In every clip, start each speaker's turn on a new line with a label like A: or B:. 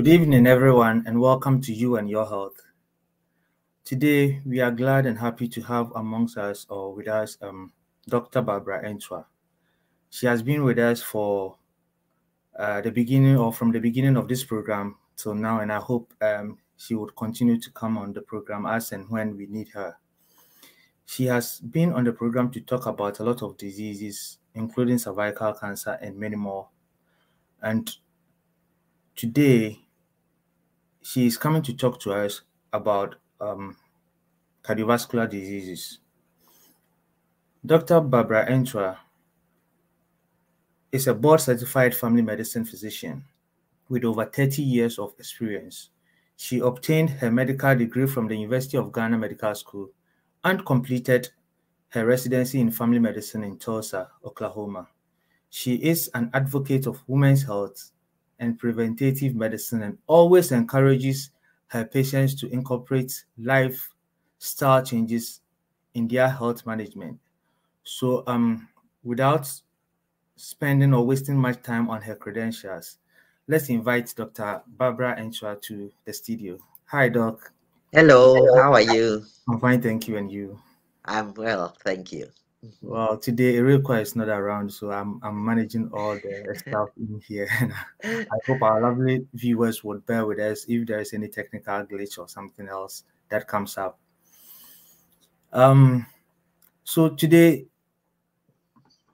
A: Good evening, everyone, and welcome to You and Your Health. Today, we are glad and happy to have amongst us or with us um, Dr. Barbara Entwa. She has been with us for uh, the beginning or from the beginning of this program till now, and I hope um, she would continue to come on the program as and when we need her. She has been on the program to talk about a lot of diseases, including cervical cancer and many more. And today, she is coming to talk to us about um, cardiovascular diseases. Dr. Barbara Entwa is a board certified family medicine physician with over 30 years of experience. She obtained her medical degree from the University of Ghana Medical School and completed her residency in family medicine in Tulsa, Oklahoma. She is an advocate of women's health and preventative medicine and always encourages her patients to incorporate lifestyle changes in their health management. So, um, without spending or wasting much time on her credentials, let's invite Dr. Barbara Entwa to the studio. Hi, Doc.
B: Hello, how are you?
A: I'm fine, thank you. And you?
B: I'm well, thank you.
A: Well, today Erika is not around, so I'm I'm managing all the stuff in here. I hope our lovely viewers would bear with us if there is any technical glitch or something else that comes up. Um, so today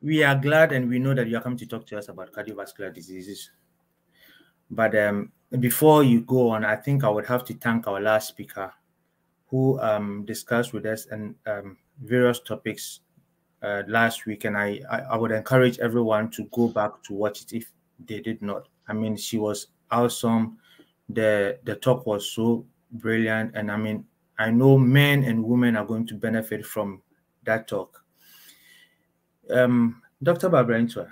A: we are glad and we know that you are coming to talk to us about cardiovascular diseases. But um, before you go on, I think I would have to thank our last speaker who um, discussed with us and um, various topics uh, last week. And I, I, I would encourage everyone to go back to watch it if they did not. I mean, she was awesome. The the talk was so brilliant, and I mean, I know men and women are going to benefit from that talk. Um, Dr. Barbara Entwa,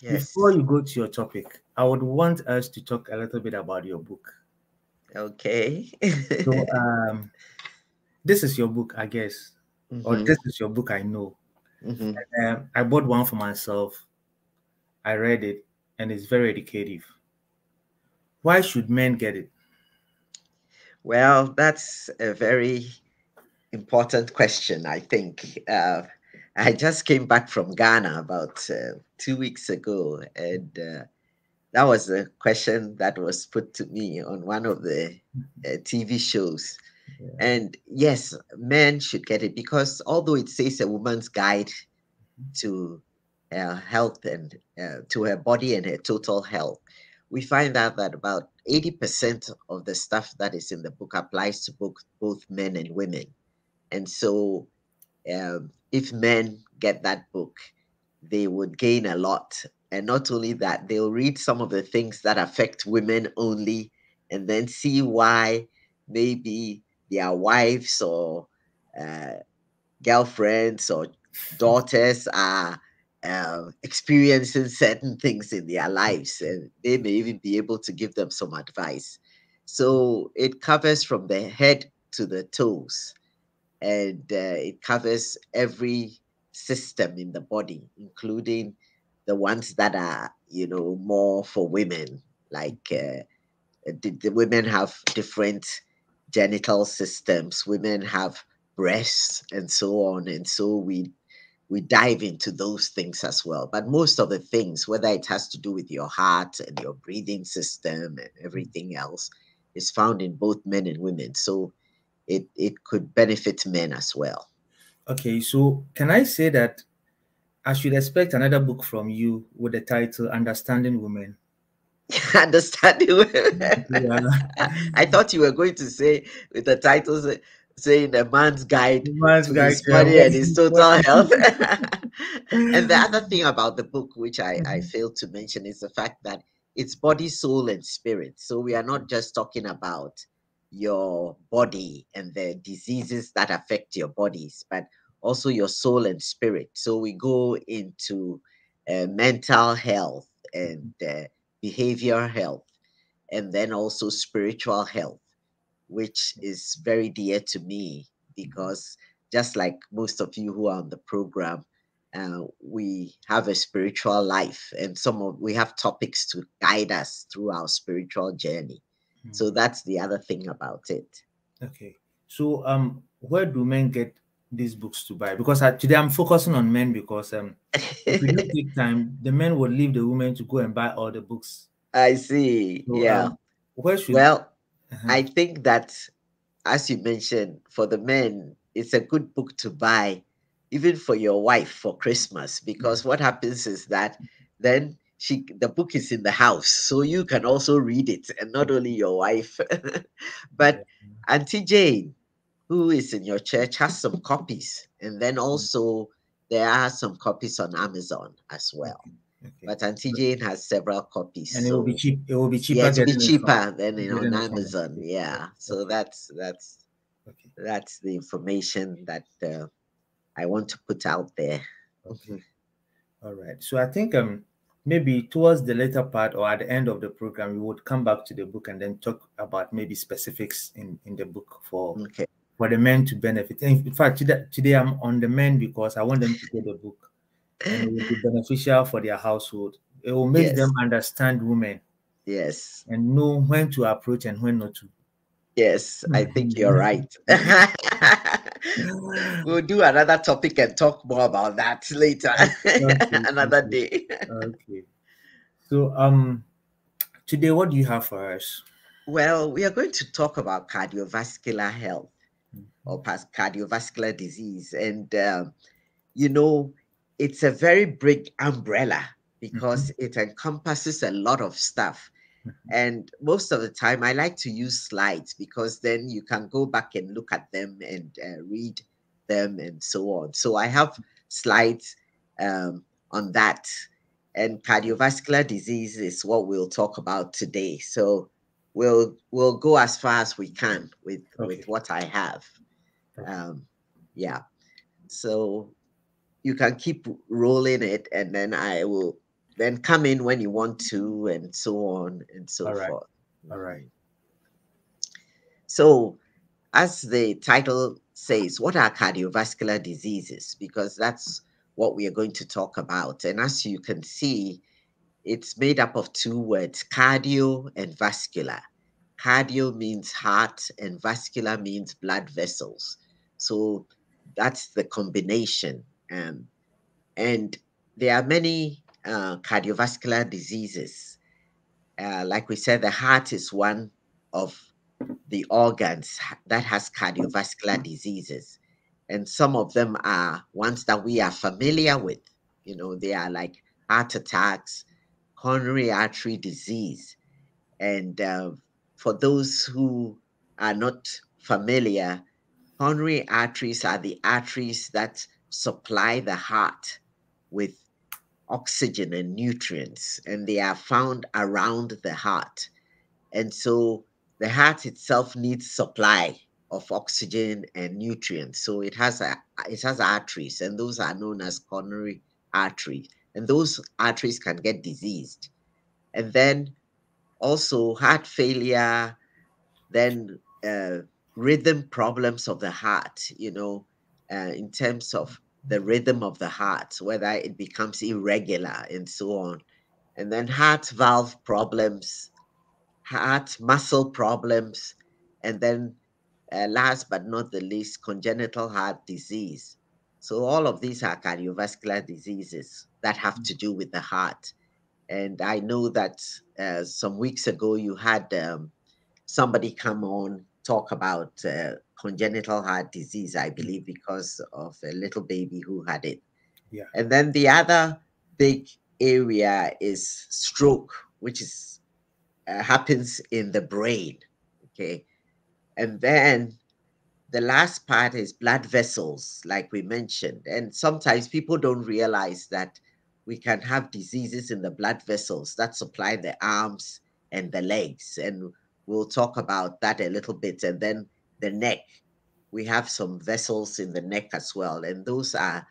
A: yes. before you go to your topic, I would want us to talk a little bit about your book.
B: Okay.
A: so, um, this is your book, I guess, mm-hmm. or this is your book, I know. Mm-hmm. And, um, I bought one for myself. I read it, and it's very educative. Why should men get it?
B: Well, that's a very important question, I think. Uh, I just came back from Ghana about uh, two weeks ago, and uh, that was a question that was put to me on one of the uh, TV shows. Yeah. And yes, men should get it because although it says a woman's guide to uh, health and uh, to her body and her total health, we find out that about 80% of the stuff that is in the book applies to both, both men and women. And so um, if men get that book, they would gain a lot. And not only that, they'll read some of the things that affect women only and then see why maybe their wives or uh, girlfriends or daughters are uh, experiencing certain things in their lives and they may even be able to give them some advice. So it covers from the head to the toes and uh, it covers every system in the body, including the ones that are, you know, more for women. Like uh, the women have different genital systems, women have breasts, and so on. And so we we dive into those things as well. But most of the things, whether it has to do with your heart and your breathing system and everything else, is found in both men and women. So it it could benefit men as well.
A: Okay, so can I say that I should expect another book from you with the title Understanding Women?
B: Understanding Women. Yeah. I thought you were going to say with the title saying a man's guide man's to guide his body yeah. and his total health. and the other thing about the book, which I, mm-hmm. I failed to mention, is the fact that it's body, soul, and spirit. So we are not just talking about your body and the diseases that affect your bodies, but also your soul and spirit. So we go into uh, mental health and uh, behavioral health, and then also spiritual health, which is very dear to me because just like most of you who are on the program, uh, we have a spiritual life, and some of we have topics to guide us through our spiritual journey. Mm. So that's the other thing about it.
A: Okay. So um where do men get these books to buy? Because I, today I'm focusing on men because um if we don't take time, the men will leave the women to go and buy all the books.
B: I see. So, yeah. Um,
A: where should
B: well uh-huh. I think that as you mentioned, for the men, it's a good book to buy, even for your wife for Christmas, because what happens is that then she the book is in the house, so you can also read it, and not only your wife. but Auntie Jane, who is in your church, has some copies, and then mm. also there are some copies on Amazon as well. Okay. But Auntie Jane has several copies,
A: and so, it will be cheap. It will be cheaper.
B: Yeah, it will be cheaper than you know, on Amazon. Yeah, so okay. that's that's okay. that's the information that uh, I want to put out there.
A: Okay. All right. So I think um maybe towards the later part or at the end of the program, we would come back to the book and then talk about maybe specifics in in the book for
B: okay.
A: For the men to benefit. In fact, today, today I'm on the men because I want them to get the book and it will be beneficial for their household. It will make yes. them understand women.
B: Yes.
A: And know when to approach and when not to.
B: Yes, I think you're right. we'll do another topic and talk more about that later. Okay, another day.
A: okay. So um today what do you have for us?
B: Well, we are going to talk about cardiovascular health or cardiovascular disease. And um, you know, it's a very big umbrella because mm-hmm. it encompasses a lot of stuff. Mm-hmm. And most of the time, I like to use slides because then you can go back and look at them and uh, read them and so on. So I have slides um, on that. And cardiovascular disease is what we'll talk about today. So we'll we'll go as far as we can with okay. with what I have. Um, yeah. So you can keep rolling it and then I will then come in when you want to and so on and so
A: All right.
B: forth.
A: All right.
B: So as the title says, what are cardiovascular diseases? Because that's what we are going to talk about. And as you can see, it's made up of two words, cardio and vascular. Cardio means heart and vascular means blood vessels. So that's the combination um, and there are many uh, cardiovascular diseases. Uh, like we said, the heart is one of the organs that has cardiovascular diseases. And some of them are ones that we are familiar with. You know, they are like heart attacks, coronary artery disease. And uh, for those who are not familiar, coronary arteries are the arteries that supply the heart with oxygen and nutrients, and they are found around the heart. And so the heart itself needs supply of oxygen and nutrients. So it has a it has arteries, and those are known as coronary arteries. And those arteries can get diseased. And then also heart failure, then uh, rhythm problems of the heart, you know, uh, in terms of the rhythm of the heart, whether it becomes irregular and so on. And then heart valve problems, heart muscle problems, and then uh, last but not the least, congenital heart disease. So, all of these are cardiovascular diseases that have to do with the heart. And I know that uh, some weeks ago you had um, somebody come on talk about uh, congenital heart disease, I believe, because of a little baby who had it.
A: Yeah.
B: And then the other big area is stroke, which is uh, happens in the brain. Okay. And then the last part is blood vessels, like we mentioned. And sometimes people don't realize that we can have diseases in the blood vessels that supply the arms and the legs. And we'll talk about that a little bit. And then the neck, we have some vessels in the neck as well. And those are,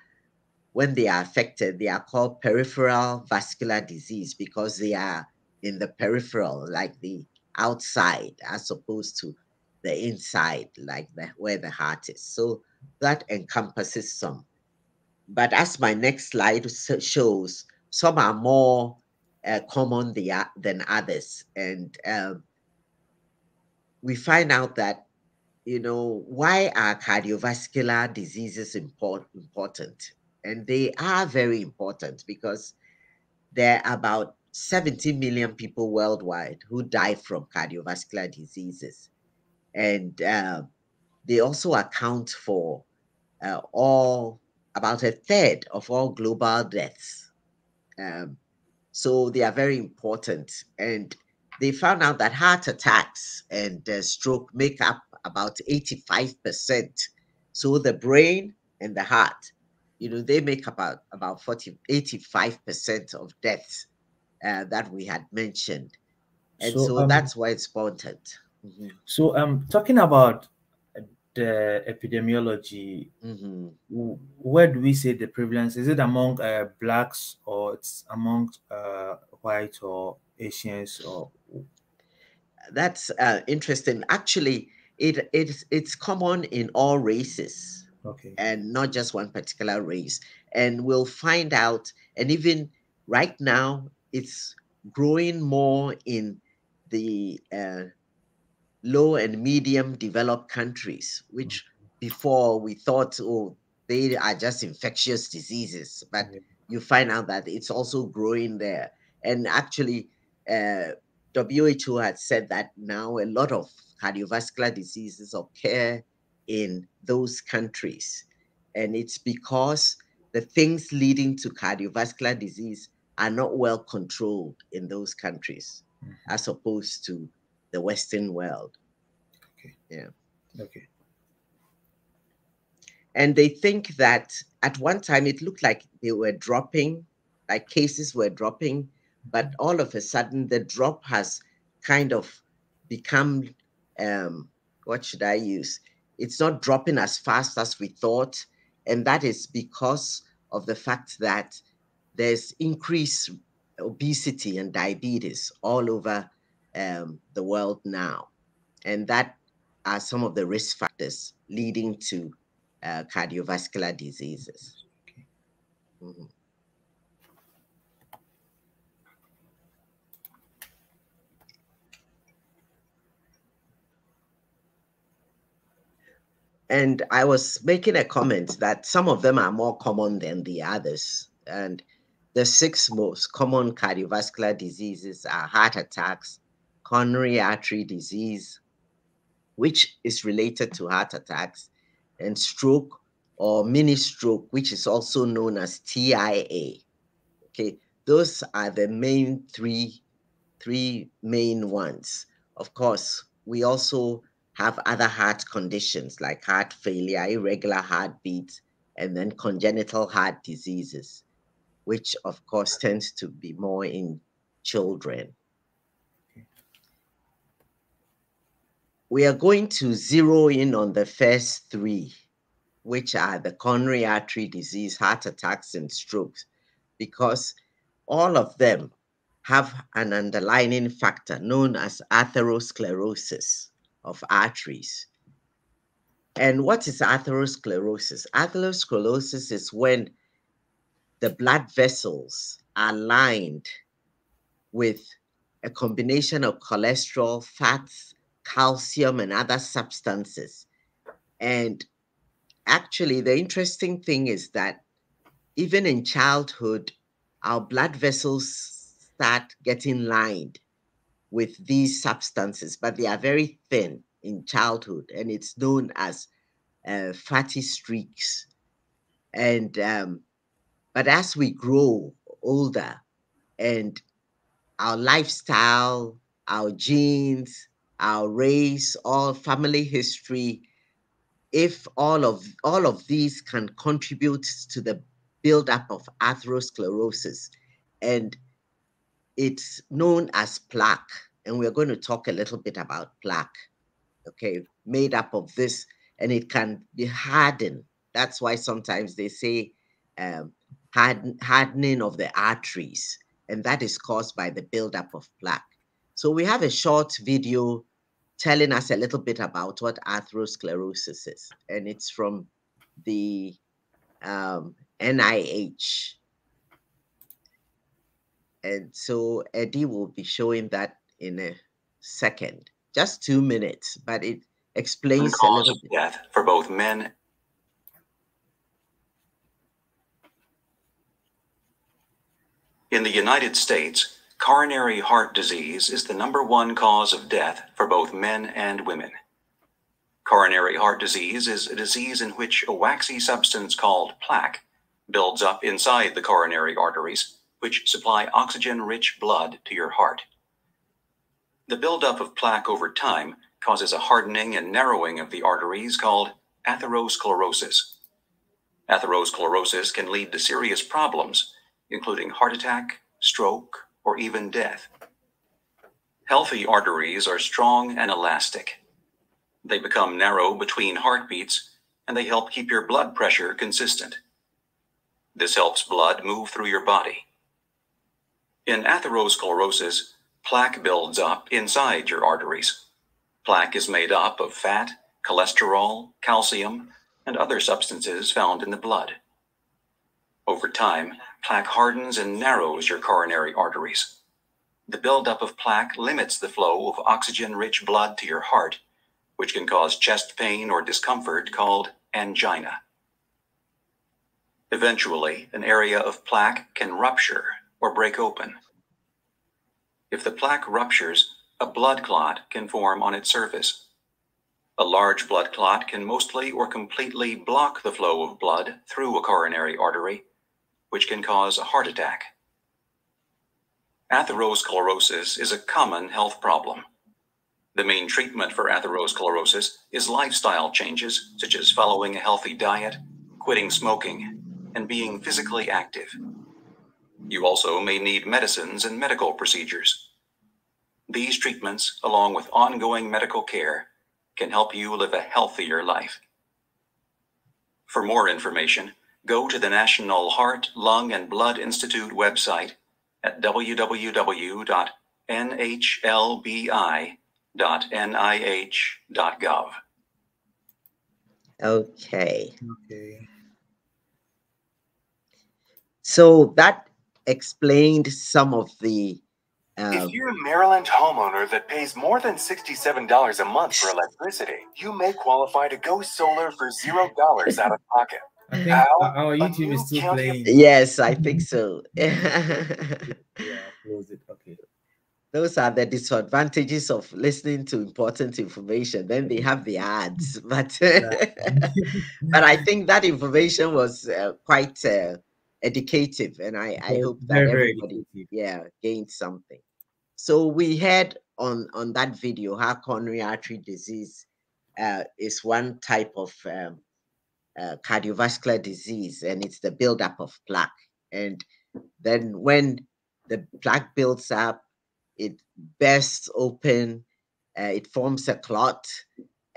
B: when they are affected, they are called peripheral vascular disease because they are in the peripheral, like the outside, as opposed to the inside, like the, where the heart is. So that encompasses some. But as my next slide shows, some are more uh, common than others. And um, we find out that, you know, why are cardiovascular diseases import, important? And they are very important because there are about 70 million people worldwide who die from cardiovascular diseases. And uh, they also account for uh, all about a third of all global deaths. Um, so they are very important. And they found out that heart attacks and uh, stroke make up about 85%. So the brain and the heart, you know, they make about about 40, 85% of deaths uh, that we had mentioned. And so, so um, that's why it's important.
A: Mm-hmm. So I'm um, talking about the epidemiology. Mm-hmm. Where do we say the prevalence? Is it among uh, blacks or it's among uh, white or Asians or?
B: That's uh, interesting. Actually, it it's it's common in all races.
A: Okay.
B: And not just one particular race. And we'll find out. And even right now, it's growing more in the uh, low and medium developed countries, which before we thought, oh, they are just infectious diseases, but you find out that it's also growing there. And actually, uh, WHO had said that now a lot of cardiovascular diseases occur in those countries. And it's because the things leading to cardiovascular disease are not well controlled in those countries mm-hmm. as opposed to the Western world.
A: Okay.
B: Yeah.
A: Okay.
B: And they think that at one time it looked like they were dropping, like cases were dropping, but all of a sudden the drop has kind of become um, what should I use? It's not dropping as fast as we thought. And that is because of the fact that there's increased obesity and diabetes all over um, the world now. And that are some of the risk factors leading to uh, cardiovascular diseases. Mm-hmm. And I was making a comment that some of them are more common than the others. And the six most common cardiovascular diseases are heart attacks, coronary artery disease, which is related to heart attacks, and stroke or mini stroke, which is also known as TIA. Okay, those are the main three, three main ones. Of course, we also have other heart conditions like heart failure, irregular heartbeat, and then congenital heart diseases which of course tends to be more in children. We are going to zero in on the first three, which are the coronary artery disease, heart attacks, and strokes, because all of them have an underlying factor known as atherosclerosis of arteries. And what is atherosclerosis? Atherosclerosis is when the blood vessels are lined with a combination of cholesterol, fats, calcium, and other substances. And actually, the interesting thing is that even in childhood, our blood vessels start getting lined with these substances, but they are very thin in childhood, and it's known as uh, fatty streaks. And um, but as we grow older and our lifestyle, our genes, our race, all family history, if all of all of these can contribute to the buildup of atherosclerosis, and it's known as plaque, and we're going to talk a little bit about plaque, okay, made up of this, and it can be hardened. That's why sometimes they say um, hardening of the arteries, and that is caused by the buildup of plaque. So we have a short video telling us a little bit about what atherosclerosis is, and it's from the um, NIH. And so Eddie will be showing that in a second. just two minutes, but it explains a little bit.
C: Death for both men. In the United States, coronary heart disease is the number one cause of death for both men and women. Coronary heart disease is a disease in which a waxy substance called plaque builds up inside the coronary arteries, which supply oxygen rich blood to your heart. The buildup of plaque over time causes a hardening and narrowing of the arteries called atherosclerosis. Atherosclerosis can lead to serious problems, including heart attack, stroke, or even death. Healthy arteries are strong and elastic. They become narrow between heartbeats and they help keep your blood pressure consistent. This helps blood move through your body. In atherosclerosis, plaque builds up inside your arteries. Plaque is made up of fat, cholesterol, calcium, and other substances found in the blood. Over time, plaque hardens and narrows your coronary arteries. The buildup of plaque limits the flow of oxygen rich blood to your heart, which can cause chest pain or discomfort called angina. Eventually, an area of plaque can rupture or break open. If the plaque ruptures, a blood clot can form on its surface. A large blood clot can mostly or completely block the flow of blood through a coronary artery, which can cause a heart attack. Atherosclerosis is a common health problem. The main treatment for atherosclerosis is lifestyle changes, such as following a healthy diet, quitting smoking, and being physically active. You also may need medicines and medical procedures. These treatments, along with ongoing medical care, can help you live a healthier life. For more information, go to the National Heart, Lung, and Blood Institute website at www.nhlbi.nih.gov.
B: Okay.
A: Okay.
B: So that explained some of the. Um,
D: if you're a Maryland homeowner that pays more than $67 a month for electricity, you may qualify to go solar for $0 out of pocket.
A: I think
D: How?
A: our YouTube is still
D: county-
A: playing.
B: yes, I think so.
A: Yeah, close it. Okay.
B: Those are the disadvantages of listening to important information. Then they have the ads, but but I think that information was uh, quite uh, educative, and I, I hope that
A: very, very
B: everybody yeah gained something. So we heard on on that video how coronary artery disease uh, is one type of um, uh, cardiovascular disease, and it's the buildup of plaque. And then when the plaque builds up, it bursts open, uh, it forms a clot,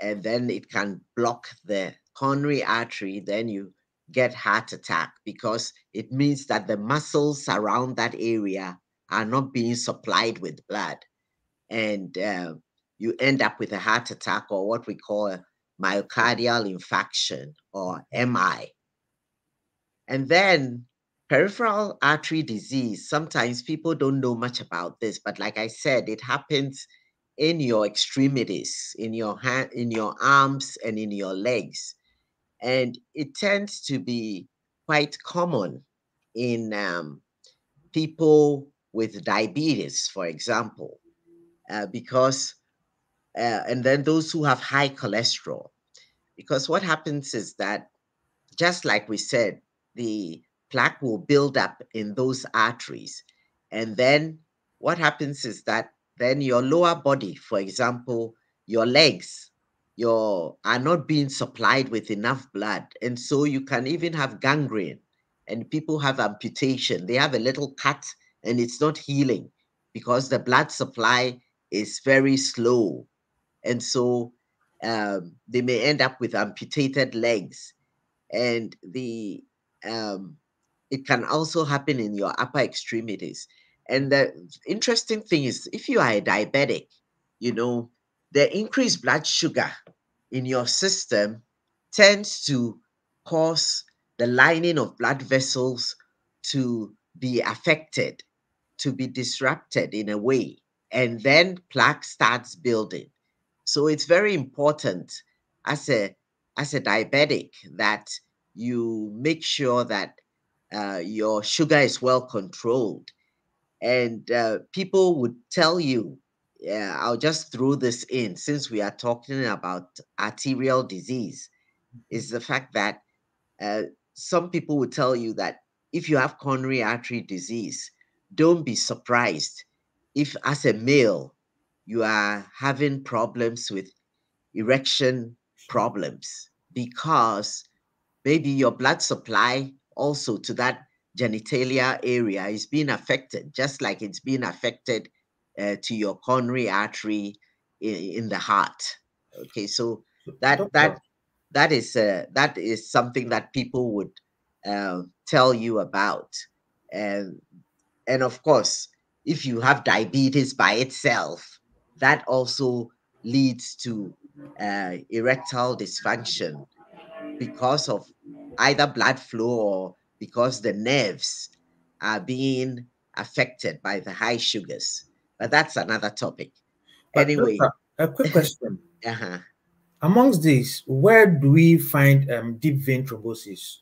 B: and then it can block the coronary artery. Then you get heart attack because it means that the muscles around that area are not being supplied with blood, and uh, you end up with a heart attack or what we call myocardial infarction or MI. And then peripheral artery disease, sometimes people don't know much about this, but like I said, it happens in your extremities, in your hand, in your arms, and in your legs. And it tends to be quite common in um, people with diabetes, for example, uh, because, uh, and then those who have high cholesterol. Because what happens is that, just like we said, the plaque will build up in those arteries. And then what happens is that then your lower body, for example, your legs, your are not being supplied with enough blood. And so you can even have gangrene and people have amputation. They have a little cut and it's not healing because the blood supply is very slow. And so um, they may end up with amputated legs. And the um, it can also happen in your upper extremities. And the interesting thing is, if you are a diabetic, you know, the increased blood sugar in your system tends to cause the lining of blood vessels to be affected, to be disrupted in a way. And then plaque starts building. So it's very important as a as a diabetic that you make sure that uh, your sugar is well controlled. And uh, people would tell you, yeah, I'll just throw this in since we are talking about arterial disease, is the fact that uh, some people would tell you that if you have coronary artery disease, don't be surprised if, as a male, you are having problems with erection problems because maybe your blood supply also to that genitalia area is being affected, just like it's being affected uh, to your coronary artery in, in, the heart. Okay, so that that that is uh, that is something that people would uh, tell you about, and and of course, if you have diabetes by itself, that also leads to uh, erectile dysfunction because of either blood flow or because the nerves are being affected by the high sugars. But that's another topic. But anyway,
A: a quick question. uh-huh. Amongst these, where do we find um, deep vein thrombosis?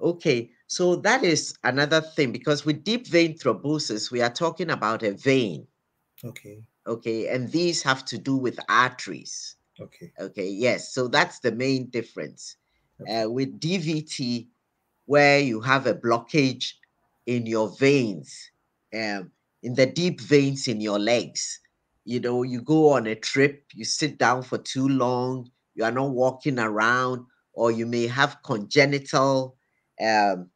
B: Okay, so that is another thing because with deep vein thrombosis, we are talking about a vein.
A: Okay.
B: Okay, and these have to do with arteries.
A: Okay.
B: Okay, yes. So that's the main difference. Okay. Uh, with DVT, where you have a blockage in your veins, um, in the deep veins in your legs. You know, you go on a trip, you sit down for too long, you are not walking around, or you may have congenital um,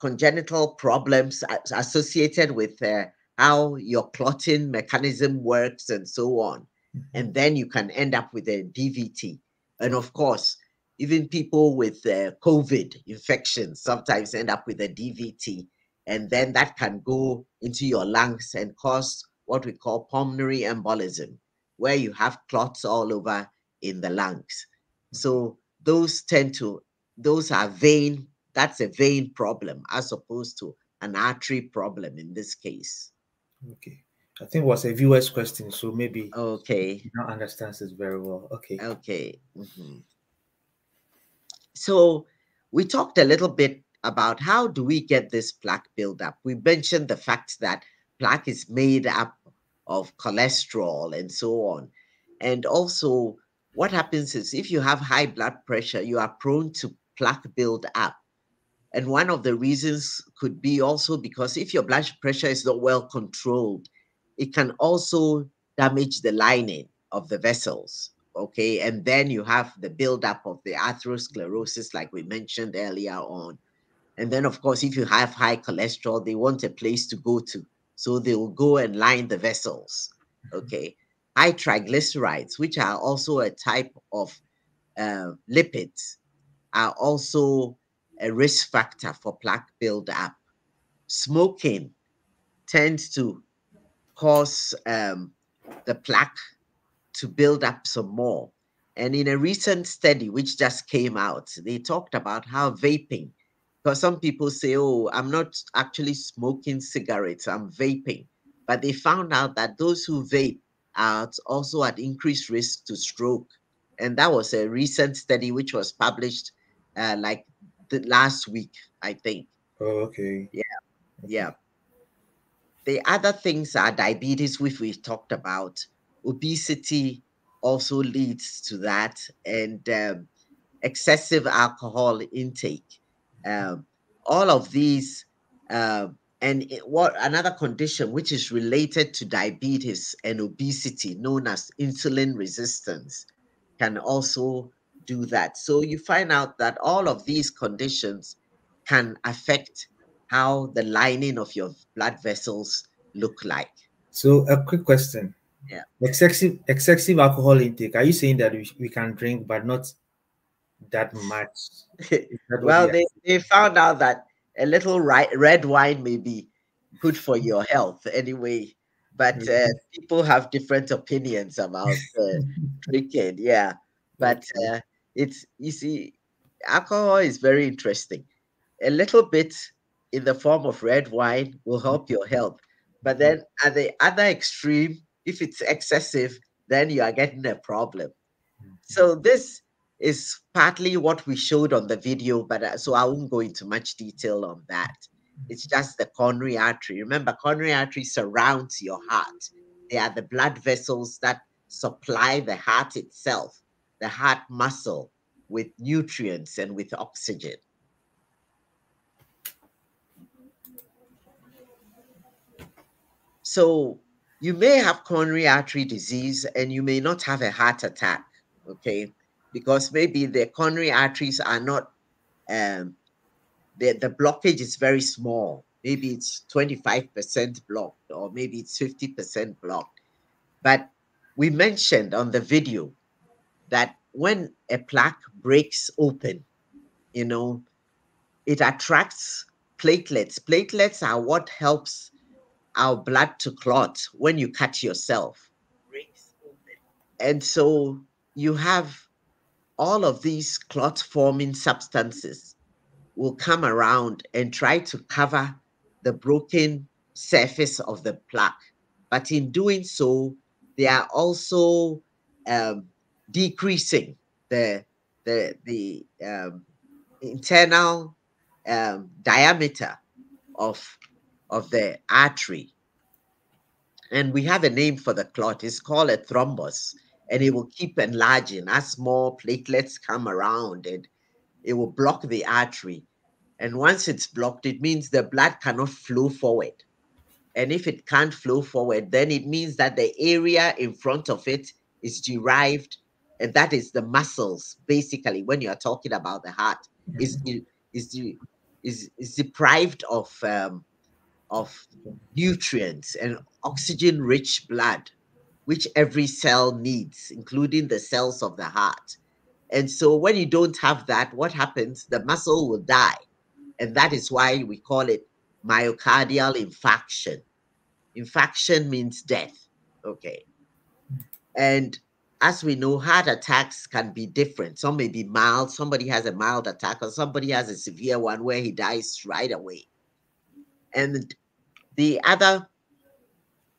B: congenital problems associated with uh, how your clotting mechanism works and so on. Mm-hmm. And then you can end up with a DVT. And of course, even people with uh, COVID infections sometimes end up with a DVT, and then that can go into your lungs and cause what we call pulmonary embolism, where you have clots all over in the lungs. So those tend to, those are vein, that's a vein problem as opposed to an artery problem in this case.
A: Okay. I think it was a viewer's question, so maybe
B: okay.
A: You don't understand this very well. Okay.
B: Okay. Mm-hmm. So we talked a little bit about how do we get this plaque buildup. We mentioned the fact that plaque is made up of cholesterol and so on. And also, what happens is if you have high blood pressure, you are prone to plaque build up. And one of the reasons could be also because if your blood pressure is not well controlled, it can also damage the lining of the vessels okay and then you have the buildup of the atherosclerosis like we mentioned earlier on and then of course if you have high cholesterol they want a place to go to so they will go and line the vessels mm-hmm. okay high triglycerides which are also a type of uh, lipids are also a risk factor for plaque buildup smoking tends to cause um, the plaque to build up some more. And in a recent study which just came out, they talked about how vaping, because some people say, oh, I'm not actually smoking cigarettes, I'm vaping. But they found out that those who vape are also at increased risk to stroke. And that was a recent study which was published uh, like the last week, I think.
A: Oh, okay.
B: Yeah. Okay. Yeah. The other things are diabetes, which we've talked about obesity also leads to that, and um, excessive alcohol intake. Um, all of these, uh, and it, what another condition which is related to diabetes and obesity, known as insulin resistance, can also do that. So you find out that all of these conditions can affect how the lining of your blood vessels look like.
A: So a quick question
B: yeah
A: excessive excessive alcohol intake are you saying that we, we can drink but not that much.
B: That well they, they found out that a little right, red wine may be good for your health anyway but uh, people have different opinions about uh, drinking yeah. But uh, it's you see alcohol is very interesting. A little bit in the form of red wine will help your health but then at the other extreme if it's excessive, then you are getting a problem. So this is partly what we showed on the video, but uh, so I won't go into much detail on that. It's just the coronary artery. Remember, coronary artery surrounds your heart. They are the blood vessels that supply the heart itself, the heart muscle, with nutrients and with oxygen. So you may have coronary artery disease and you may not have a heart attack, okay? Because maybe the coronary arteries are not, um, the, the blockage is very small. Maybe it's 25% blocked or maybe it's 50% blocked. But we mentioned on the video that when a plaque breaks open, you know, it attracts platelets. Platelets are what helps our blood to clot when you cut yourself. And so you have all of these clot forming substances will come around and try to cover the broken surface of the plaque. But in doing so, they are also um, decreasing the the the um, internal um, diameter of of the artery. And we have a name for the clot. It's called a thrombus, and it will keep enlarging as more platelets come around, and it will block the artery. And once it's blocked, it means the blood cannot flow forward. And if it can't flow forward, then it means that the area in front of it is derived, and that is the muscles. Basically, when you are talking about the heart, is is is is deprived of um, of nutrients and oxygen rich blood, which every cell needs, including the cells of the heart. And so when you don't have that, what happens? The muscle will die. And that is why we call it myocardial infarction. Infarction means death. Okay. And as we know, heart attacks can be different. Some may be mild, somebody has a mild attack, or somebody has a severe one where he dies right away. And the other,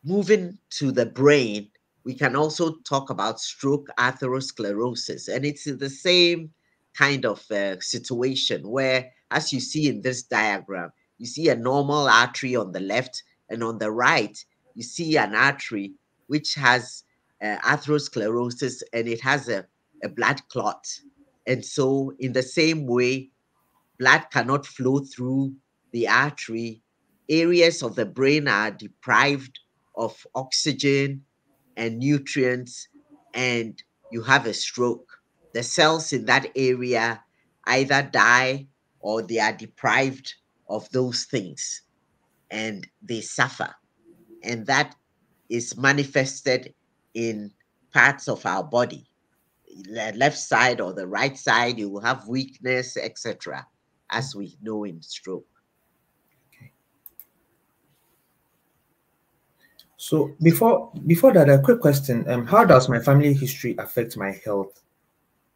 B: moving to the brain, we can also talk about stroke atherosclerosis. And it's the same kind of uh, situation where, as you see in this diagram, you see a normal artery on the left, and on the right, you see an artery which has uh, atherosclerosis and it has a, a blood clot. And so, in the same way, blood cannot flow through the artery areas of the brain are deprived of oxygen and nutrients, and you have a stroke. The cells in that area either die or they are deprived of those things and they suffer. And that is manifested in parts of our body. The left side or the right side, you will have weakness, etc., as we know in stroke.
A: So before before that, a quick question: um, How does my family history affect my health,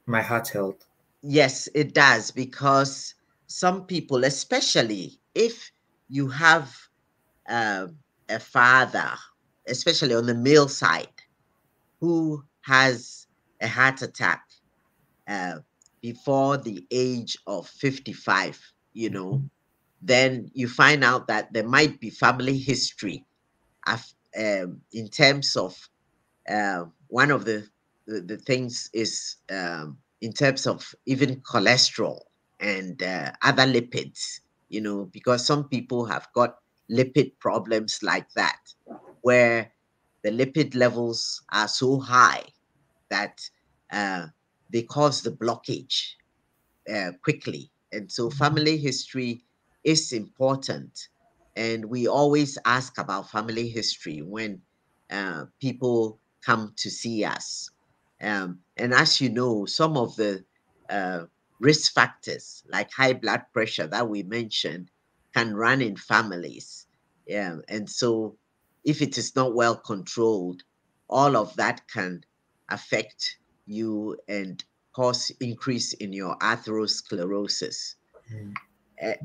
A: my heart health?
B: Yes, it does because some people, especially if you have uh, a father, especially on the male side, who has a heart attack uh, before the age of 55, you know, mm-hmm. then you find out that there might be family history of um, in terms of uh, one of the, the, the things is um, in terms of even cholesterol and uh, other lipids, you know, because some people have got lipid problems like that, where the lipid levels are so high that uh, they cause the blockage uh, quickly. And so, mm-hmm. family history is important and we always ask about family history when uh, people come to see us. Um, and as you know, some of the uh, risk factors like high blood pressure that we mentioned can run in families. Yeah, and so if it is not well controlled, all of that can affect you and cause increase in your atherosclerosis. Mm.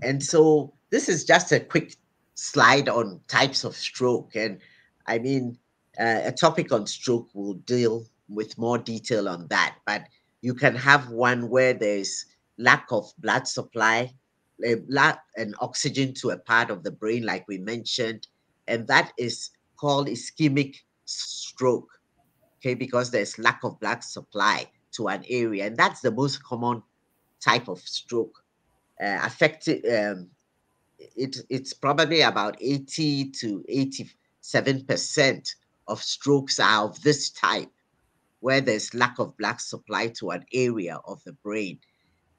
B: And so this is just a quick slide on types of stroke. And I mean, uh, a topic on stroke will deal with more detail on that. But you can have one where there's lack of blood supply, lack and oxygen to a part of the brain, like we mentioned, and that is called ischemic stroke. Okay, because there's lack of blood supply to an area, and that's the most common type of stroke. Uh, affected, um, it, it's probably about 80 to 87 percent of strokes are of this type, where there's lack of blood supply to an area of the brain.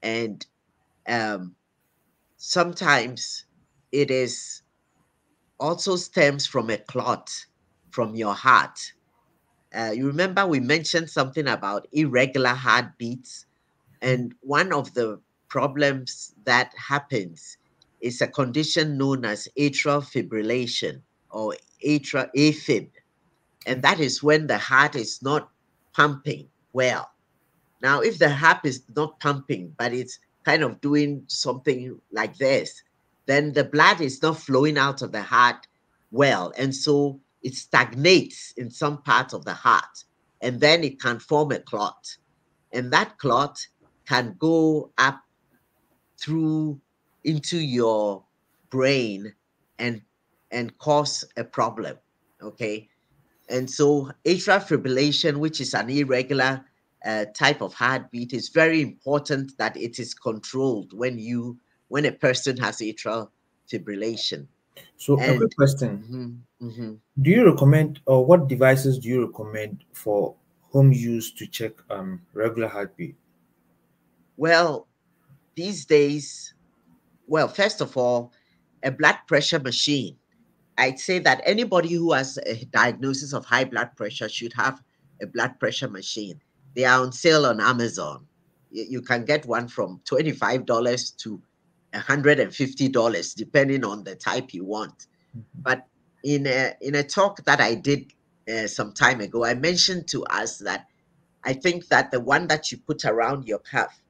B: And um, sometimes it is also stems from a clot from your heart. Uh, you remember we mentioned something about irregular heartbeats, and one of the problems that happens is a condition known as atrial fibrillation or atrial AFib and that is when the heart is not pumping well. Now, if the heart is not pumping, but it's kind of doing something like this, then the blood is not flowing out of the heart well. And so it stagnates in some part of the heart. And then it can form a clot. And that clot can go up through into your brain and and cause a problem. Okay. And so atrial fibrillation, which is an irregular uh, type of heartbeat, is very important that it is controlled when you when a person has atrial fibrillation.
A: So and, a question: mm-hmm, mm-hmm. Do you recommend, or what devices do you recommend for home use to check um, regular heartbeat?
B: Well, these days, well, first of all, a blood pressure machine I'd say that anybody who has a diagnosis of high blood pressure should have a blood pressure machine. They are on sale on Amazon. You can get one from $25 to $150, depending on the type you want. Mm-hmm. But in a, in a talk that I did uh, some time ago, I mentioned to us that I think that the one that you put around your calf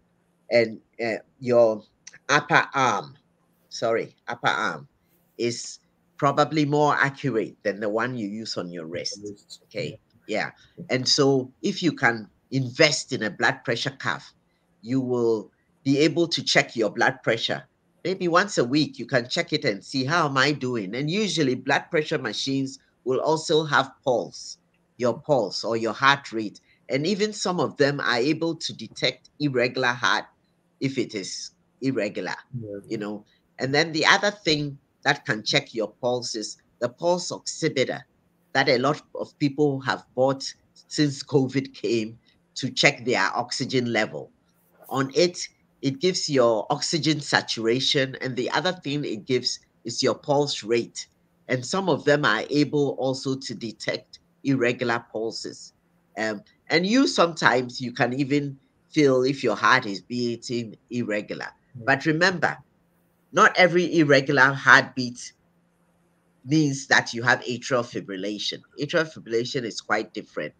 B: and uh, your upper arm, sorry, upper arm, is probably more accurate than the one you use on your wrist. Okay. Yeah. And so if you can invest in a blood pressure cuff, you will be able to check your blood pressure. Maybe once a week, you can check it and see how am I doing. And usually, blood pressure machines will also have pulse, your pulse or your heart rate. And even some of them are able to detect irregular heart if it is irregular, yeah. you know. And then the other thing that can check your pulse is the pulse oximeter that a lot of people have bought since COVID came to check their oxygen level. On it, it gives your oxygen saturation, and the other thing it gives is your pulse rate. And some of them are able also to detect irregular pulses. Um, and you sometimes you can even feel if your heart is beating irregular. But remember, not every irregular heartbeat means that you have atrial fibrillation. Atrial fibrillation is quite different.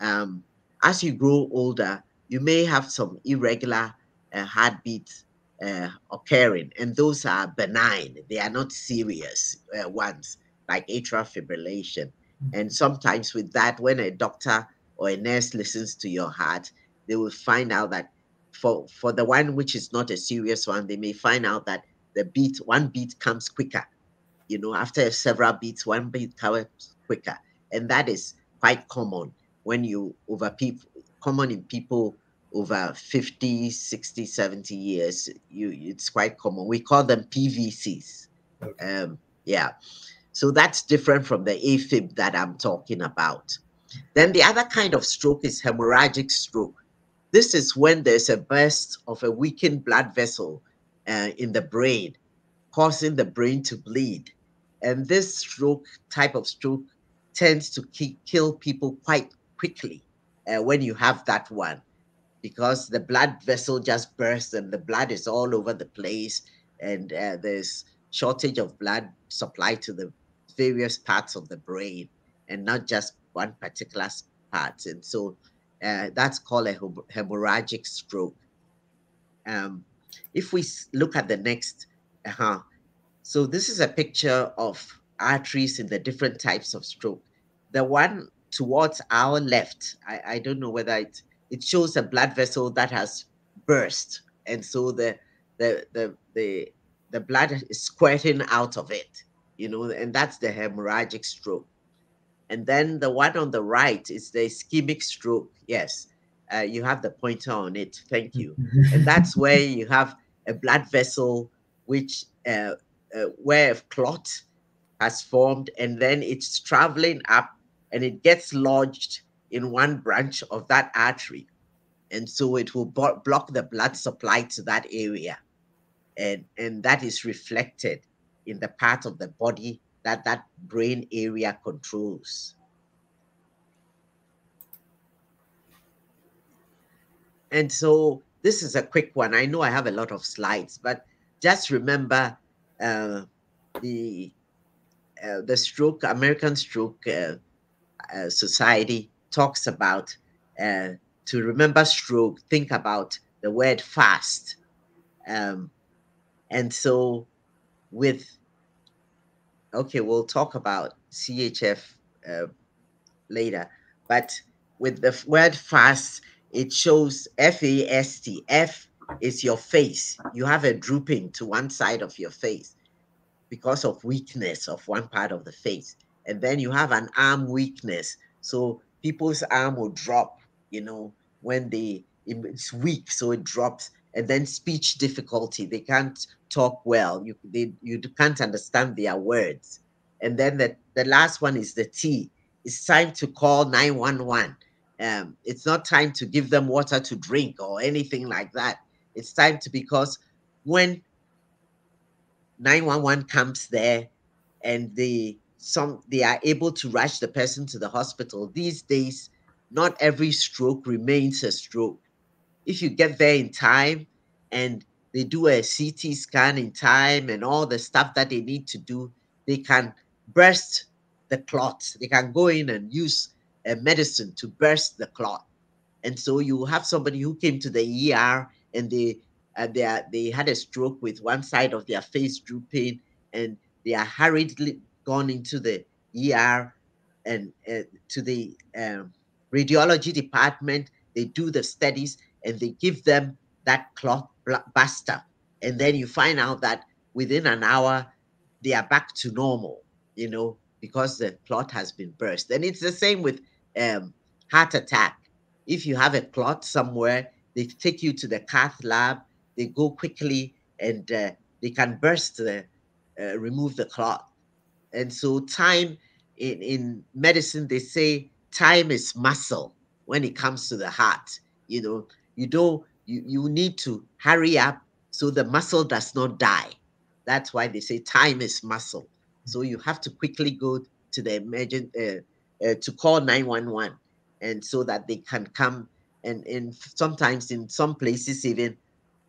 B: Um, as you grow older, you may have some irregular uh, heartbeats uh, occurring, and those are benign. They are not serious uh, ones like atrial fibrillation. Mm-hmm. And sometimes, with that, when a doctor or a nurse listens to your heart, they will find out that for, for the one which is not a serious one, they may find out that the beat, one beat comes quicker. You know, after several beats, one beat comes quicker. And that is quite common when you over people, common in people over 50, 60, 70 years. You it's quite common. We call them PVCs. Okay. Um, yeah. So that's different from the AFib that I'm talking about. Then the other kind of stroke is hemorrhagic stroke. This is when there's a burst of a weakened blood vessel uh, in the brain, causing the brain to bleed. And this stroke type of stroke tends to ki- kill people quite quickly uh, when you have that one because the blood vessel just bursts and the blood is all over the place and uh, there's shortage of blood supply to the various parts of the brain and not just one particular part and so uh, that's called a hemorrhagic stroke um, if we look at the next, uh-huh. So this is a picture of arteries in the different types of stroke. the one towards our left, I, I don't know whether it it shows a blood vessel that has burst, and so the the the the the blood is squirting out of it, you know, and that's the hemorrhagic stroke. And then the one on the right is the ischemic stroke. Yes, uh, you have the pointer on it. Thank you. and that's where you have a blood vessel which uh, uh, where a clot has formed, and then it's traveling up and it gets lodged in one branch of that artery. And so it will block the blood supply to that area. And, and that is reflected in the part of the body that that brain area controls. And so this is a quick one. I know I have a lot of slides, but just remember uh, the uh, the stroke American Stroke uh, uh, Society talks about uh, to remember stroke. Think about the word fast, um, and so with okay, we'll talk about CHF uh, later, but with the word fast, it shows F A S T. F is your face. You have a drooping to one side of your face because of weakness of one part of the face. And then you have an arm weakness. So people's arm will drop, you know, when they it's weak, so it drops. And then speech difficulty. They can't talk well. You they you can't understand their words. And then the, the last one is the T. It's time to call 911. Um, it's not time to give them water to drink or anything like that. It's time to because when 911 comes there and they some they are able to rush the person to the hospital these days not every stroke remains a stroke if you get there in time and they do a ct scan in time and all the stuff that they need to do they can burst the clot they can go in and use a medicine to burst the clot. And so you have somebody who came to the er and they uh, they are, they had a stroke with one side of their face drooping, and they are hurriedly gone into the ER and uh, to the um, radiology department. They do the studies and they give them that clot buster, and then you find out that within an hour they are back to normal. You know because the clot has been burst, and it's the same with um, heart attack. If you have a clot somewhere, they take you to the cath lab, they go quickly and uh, they can burst the, uh, remove the clot. And so time in, in medicine, they say time is muscle when it comes to the heart. You know, you don't, you, you need to hurry up so the muscle does not die. That's why they say time is muscle. So you have to quickly go to the emergent, uh, uh, to call 911 and so that they can come and in sometimes in some places even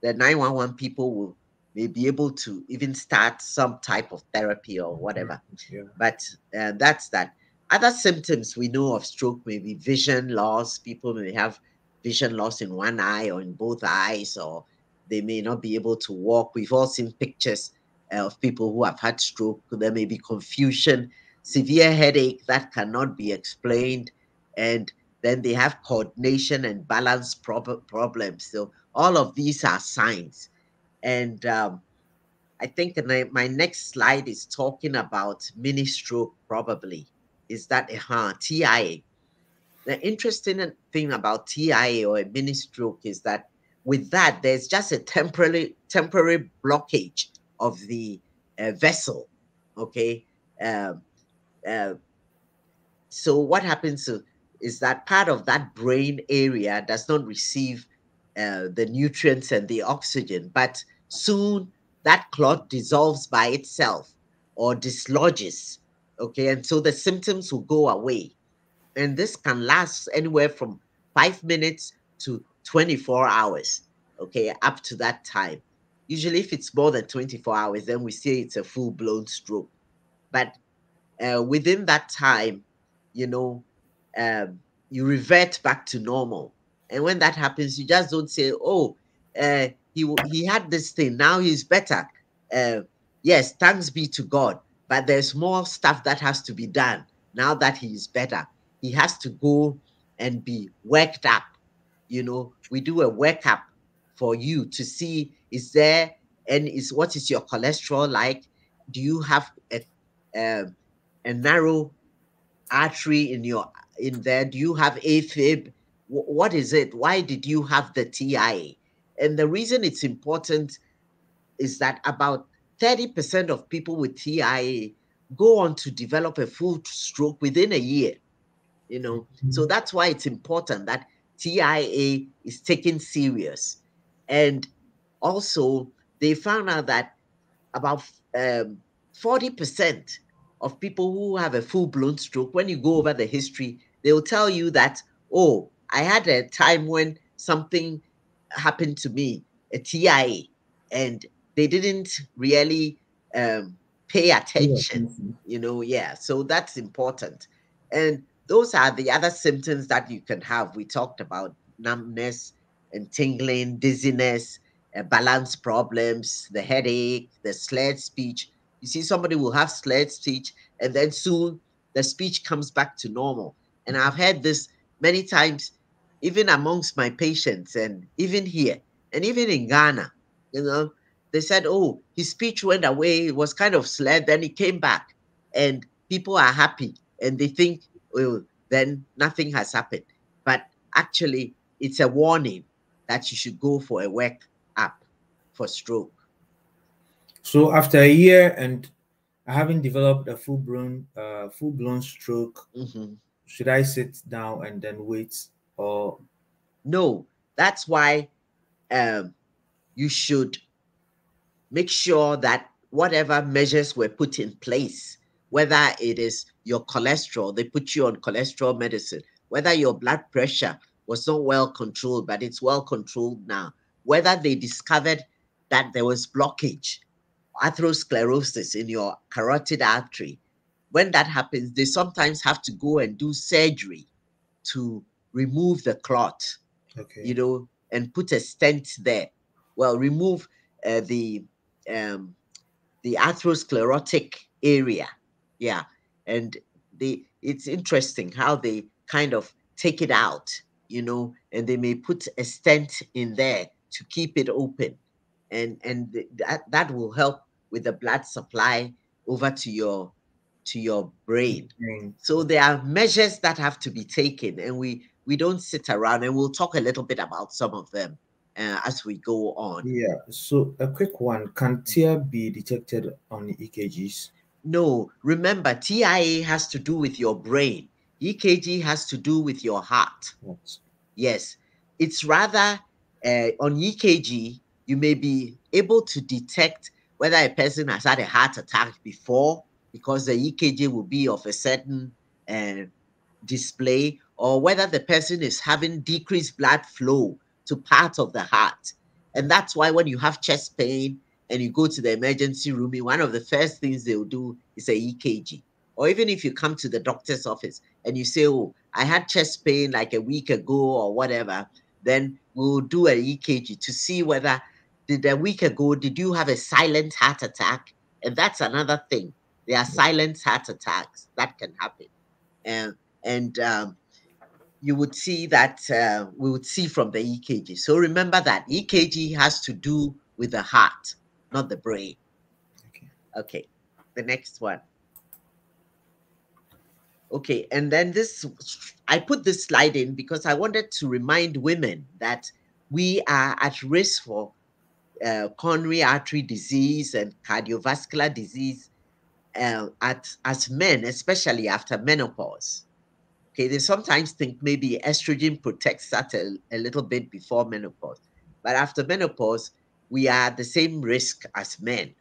B: the 911 people will may be able to even start some type of therapy or whatever yeah. but uh, that's that other symptoms we know of stroke may be vision loss people may have vision loss in one eye or in both eyes or they may not be able to walk we've all seen pictures of people who have had stroke there may be confusion severe headache that cannot be explained and then they have coordination and balance prob- problems. So all of these are signs. And um, I think my next slide is talking about mini stroke, probably. Is that a huh, TIA? The interesting thing about TIA or a mini stroke is that with that, there's just a temporary temporary blockage of the uh, vessel. Okay. Um, uh, so what happens is that part of that brain area does not receive uh, the nutrients and the oxygen, but soon that clot dissolves by itself or dislodges. Okay, and so the symptoms will go away. And this can last anywhere from five minutes to 24 hours. Okay, up to that time. Usually, if it's more than 24 hours, then we say it's a full blown stroke. But uh, within that time, you know, um, you revert back to normal. And when that happens, you just don't say, "Oh, uh, he he had this thing. Now he's better." Uh, yes, thanks be to God. But there's more stuff that has to be done now that he is better, he has to go and be worked up. You know, we do a workup for you to see is there and is what is your cholesterol like? Do you have a, a, a narrow artery in your in there? Do you have AFib? W- what is it? Why did you have the TIA? And the reason it's important is that about 30% of people with TIA go on to develop a full stroke within a year. You know, mm-hmm. so that's why it's important that TIA is taken serious. And also, they found out that about um, 40% of people who have a full blown stroke, when you go over the history, they'll tell you that, oh, I had a time when something happened to me, a TIA, and they didn't really um, pay attention, you know. Yeah, so that's important. And those are the other symptoms that you can have. We talked about numbness and tingling, dizziness, uh, balance problems, the headache, the slurred speech. You see, somebody will have slurred speech, and then soon the speech comes back to normal. And I've heard this many times, even amongst my patients, and even here, and even in Ghana. You know, they said, "Oh, his speech went away. It was kind of slurred. Then he came back, and people are happy, and they think, well, then nothing has happened. But actually, it's a warning that you should go for a work up for stroke.
A: So after a year and I haven't developed a full blown uh, full blown stroke, mm-hmm. should I sit down and then wait or
B: no? That's why um, you should make sure that whatever measures were put in place, whether it is your cholesterol, they put you on cholesterol medicine, whether your blood pressure was not well controlled, but it's well controlled now, whether they discovered that there was blockage, atherosclerosis in your carotid artery, when that happens, they sometimes have to go and do surgery to remove the clot, okay. you know, and put a stent there. Well, remove uh, the um, the atherosclerotic area. Yeah, and the it's interesting how they kind of take it out, you know, and they may put a stent in there to keep it open, and and that that will help with the blood supply over to your to your brain. Mm. So there are measures that have to be taken, and we we don't sit around, and we'll talk a little bit about some of them uh, as we go on.
A: Yeah. So a quick one: Can TIA be detected on EKGs?
B: No. Remember, TIA has to do with your brain. EKG has to do with your heart. Yes. Yes. It's rather uh, on EKG, you may be able to detect whether a person has had a heart attack before because the EKG will be of a certain uh, display, or whether the person is having decreased blood flow to part of the heart. And that's why when you have chest pain and you go to the emergency room, one of the first things they'll do is a EKG. Or even if you come to the doctor's office and you say, Oh, I had chest pain like a week ago or whatever, then we'll do an EKG to see whether did a week ago did you have a silent heart attack? And that's another thing. There are silent heart attacks that can happen. And and um, you would see that uh, we would see from the EKG. So remember that EKG has to do with the heart, not the brain. Okay. Okay. The next one. Okay, and then this, I put this slide in because I wanted to remind women that we are at risk for uh, coronary artery disease and cardiovascular disease uh, at, as men, especially after menopause. Okay, they sometimes think maybe estrogen protects that a, a little bit before menopause. But after menopause, we are at the same risk as men.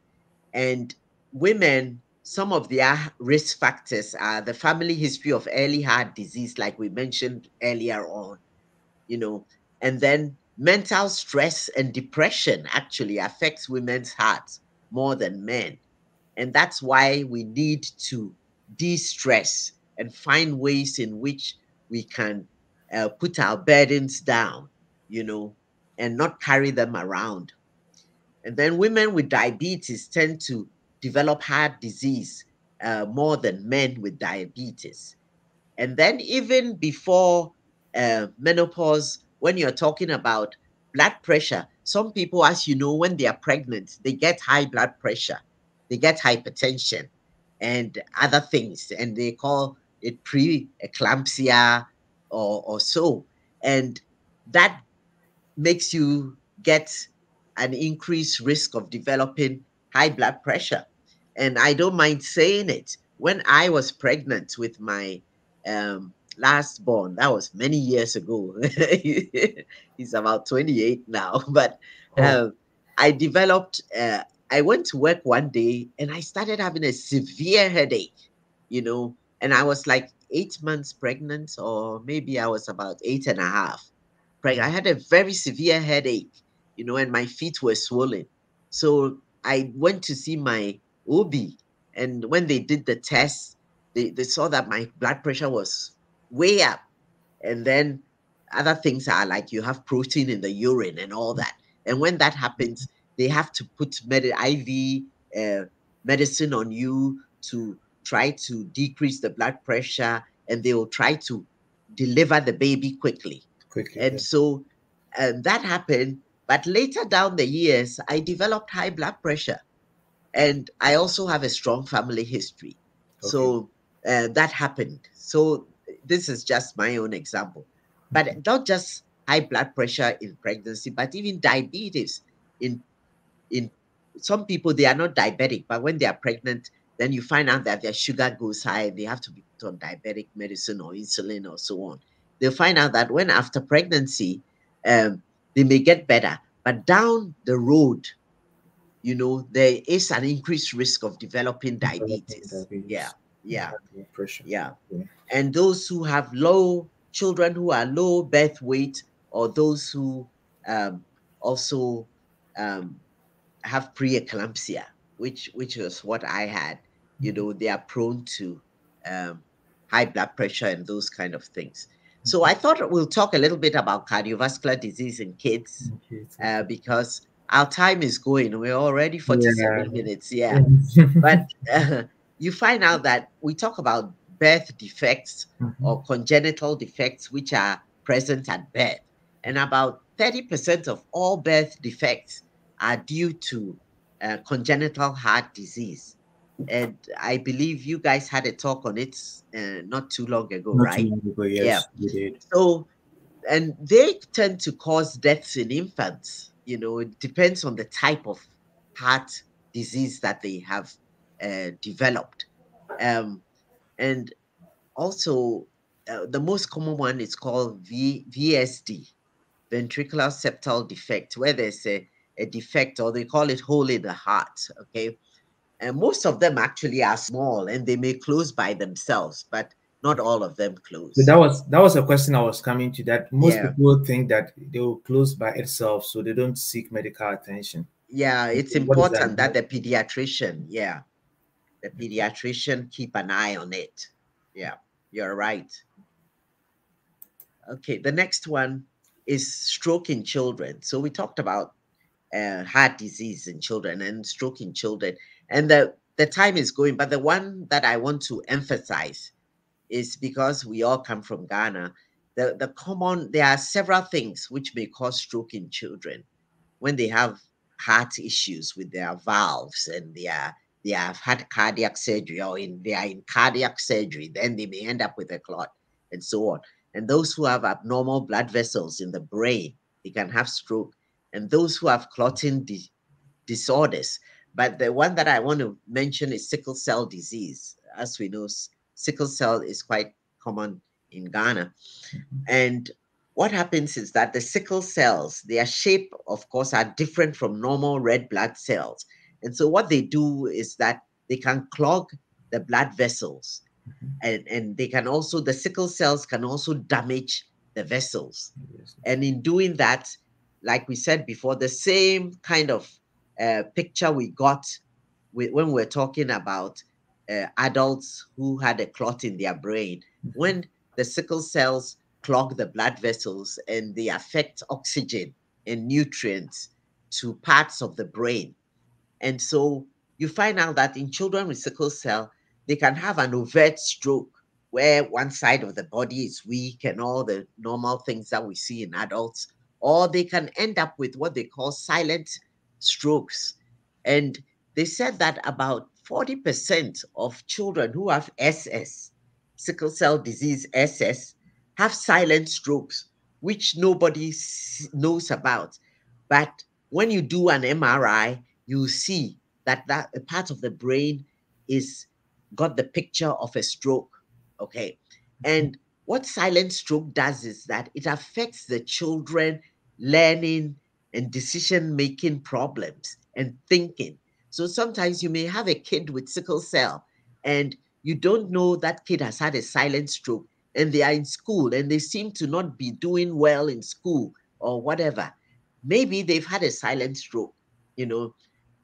B: And women, some of their risk factors are the family history of early heart disease, like we mentioned earlier on, you know, and then mental stress and depression actually affects women's hearts more than men. And that's why we need to de stress and find ways in which we can uh, put our burdens down, you know, and not carry them around. And then women with diabetes tend to develop heart disease uh, more than men with diabetes. And then even before uh, menopause, when you're talking about blood pressure, some people, as you know, when they are pregnant, they get high blood pressure, they get hypertension and other things, and they call it pre-eclampsia or, or so. And that makes you get an increased risk of developing high blood pressure. And I don't mind saying it. When I was pregnant with my um, last born, that was many years ago. He's about 28 now. But oh. uh, I developed, uh, I went to work one day and I started having a severe headache, you know, and I was like eight months pregnant, or maybe I was about eight and a half. Pregnant, I had a very severe headache, you know, and my feet were swollen. So I went to see my OB, and when they did the test, they, they saw that my blood pressure was way up. And then other things are like you have protein in the urine and all that. And when that happens, they have to put med- IV uh, medicine on you to try to decrease the blood pressure, and they will try to deliver the baby quickly.
A: Quickly,
B: and
A: yeah.
B: so uh, that happened. But later down the years, I developed high blood pressure. And I also have a strong family history. Okay. So uh, that happened. So this is just my own example. But mm-hmm. not just high blood pressure in pregnancy, but even diabetes. In in some people, they are not diabetic, but when they are pregnant, then you find out that their sugar goes high. They have to be put on diabetic medicine or insulin or so on. They'll find out that when after pregnancy, um, they may get better, but down the road, you know, there is an increased risk of developing diabetes. diabetes. Yeah, yeah, yeah. yeah. And those who have low children who are low birth weight, or those who um, also um, have preeclampsia, which which was what I had. You mm-hmm. know, they are prone to um, high blood pressure and those kind of things. So. I thought we'll talk a little bit about cardiovascular disease in kids, uh, because our time is going. We're already 47 yeah. minutes. Yeah. but uh, you find out that we talk about birth defects mm-hmm. or congenital defects, which are present at birth. And about 30% of all birth defects are due to uh, congenital heart disease. And I believe you guys had a talk on it uh, not too long ago, not right?
A: Long ago, yes,
B: yeah. So, and they tend to cause deaths in infants you know, it depends on the type of heart disease that they have uh, developed. Um, and also, uh, the most common one is called v- VSD, ventricular septal defect, where there's a, a defect, or they call it hole in the heart. Okay. And most of them actually are small and they may close by themselves, but not all of them close.
A: So that was that was a question I was coming to. That most yeah. people think that they will close by itself, so they don't seek medical attention.
B: Yeah, it's what important that? that the pediatrician, yeah, the pediatrician keep an eye on it. Yeah, you're right. Okay, the next one is stroke in children. So we talked about uh, heart disease in children and stroke in children, and the the time is going. But the one that I want to emphasize is because we all come from Ghana. The, the common, there are several things which may cause stroke in children when they have heart issues with their valves and they are they have had cardiac surgery or in they are in cardiac surgery, then they may end up with a clot and so on. And those who have abnormal blood vessels in the brain, they can have stroke. And those who have clotting di- disorders. But the one that I want to mention is sickle cell disease. As we know, sickle cell is quite common in Ghana. And what happens is that the sickle cells, their shape, of course, are different from normal red blood cells. And so what they do is that they can clog the blood vessels. Mm-hmm. And, and they can also, the sickle cells can also damage the vessels. Yes. And in doing that, like we said before, the same kind of uh, picture we got with, when we're talking about uh, adults who had a clot in their brain. When the sickle cells clog the blood vessels and they affect oxygen and nutrients to parts of the brain. And so you find out that in children with sickle cell, they can have an overt stroke where one side of the body is weak and all the normal things that we see in adults, or they can end up with what they call silent strokes. And they said that about 40% of children who have SS, sickle cell disease SS, have silent strokes, which nobody knows about. But when you do an MRI, you see that that a part of the brain is got the picture of a stroke. Okay. Mm-hmm. And what silent stroke does is that it affects the children learning and decision making problems and thinking. So sometimes you may have a kid with sickle cell and you don't know that kid has had a silent stroke and they are in school and they seem to not be doing well in school or whatever. Maybe they've had a silent stroke, you know,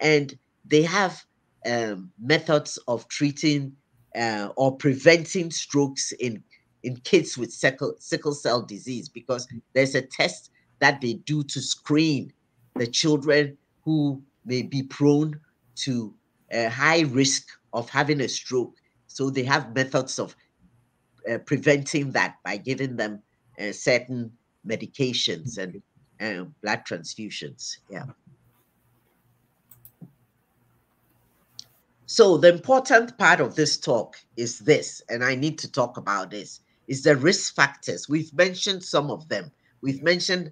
B: and they have um, methods of treating uh, or preventing strokes in in kids with sickle, sickle cell disease because there's a test that they do to screen the children who may be prone to a high risk of having a stroke. So they have methods of uh, preventing that by giving them uh, certain medications and uh, blood transfusions. Yeah. So the important part of this talk is this, and I need to talk about this, is the risk factors. We've mentioned some of them. We've mentioned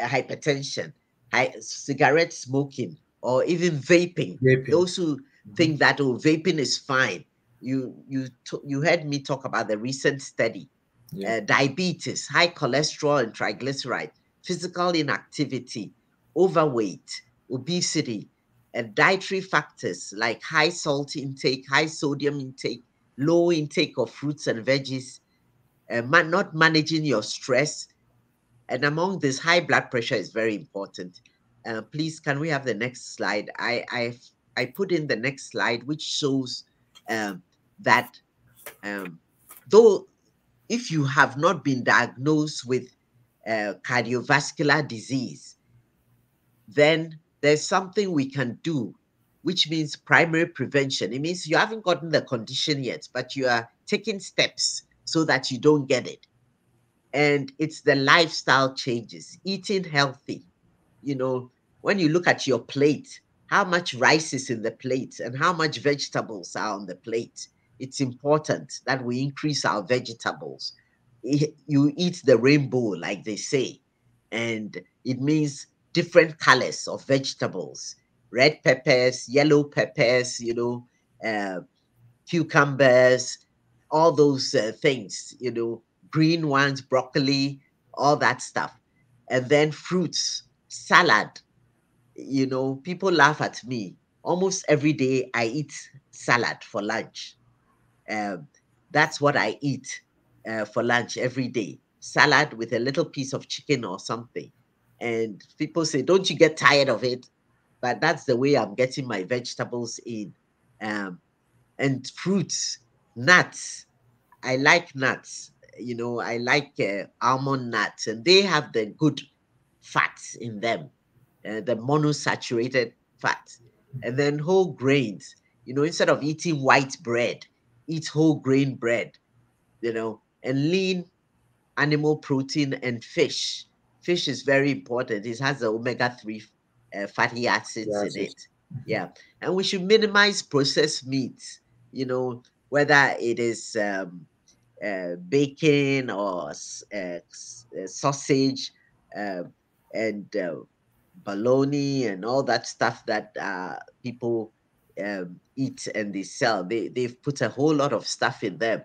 B: hypertension, high, cigarette smoking, or even vaping. vaping. Those who mm-hmm. think that oh, vaping is fine. You you you heard me talk about the recent study. Yeah. Uh, diabetes, high cholesterol and triglyceride, physical inactivity, overweight, obesity, and dietary factors like high salt intake, high sodium intake, low intake of fruits and veggies, uh, man, not managing your stress. And among this, high blood pressure is very important. Uh, please, can we have the next slide? I, I, I put in the next slide, which shows um, that um, though if you have not been diagnosed with uh, cardiovascular disease, then there's something we can do, which means primary prevention. It means you haven't gotten the condition yet, but you are taking steps so that you don't get it. And it's the lifestyle changes, eating healthy. You know, when you look at your plate, how much rice is in the plate and how much vegetables are on the plate. It's important that we increase our vegetables. You eat the rainbow, like they say, and it means different colors of vegetables red peppers, yellow peppers, you know, uh, cucumbers, all those uh, things, you know, green ones, broccoli, all that stuff. And then fruits, salad. You know, people laugh at me. Almost every day I eat salad for lunch. Um, that's what I eat uh, for lunch every day salad with a little piece of chicken or something and people say, "Don't you get tired of it?" But that's the way I'm getting my vegetables in, um, and fruits, nuts. I like nuts. You know, I like uh, almond nuts, and they have the good fats in them, uh, the monosaturated fats, and then whole grains. You know, instead of eating white bread, eat whole grain bread. You know, and lean animal protein and fish fish is very important. It has the omega 3 uh, fatty acids yes, in it. Yeah. And we should minimize processed meats, you know, whether it is um, uh, bacon or uh, uh sausage um, and bologna and all that stuff that people um, eat and they sell. They, they've put a whole lot of stuff in them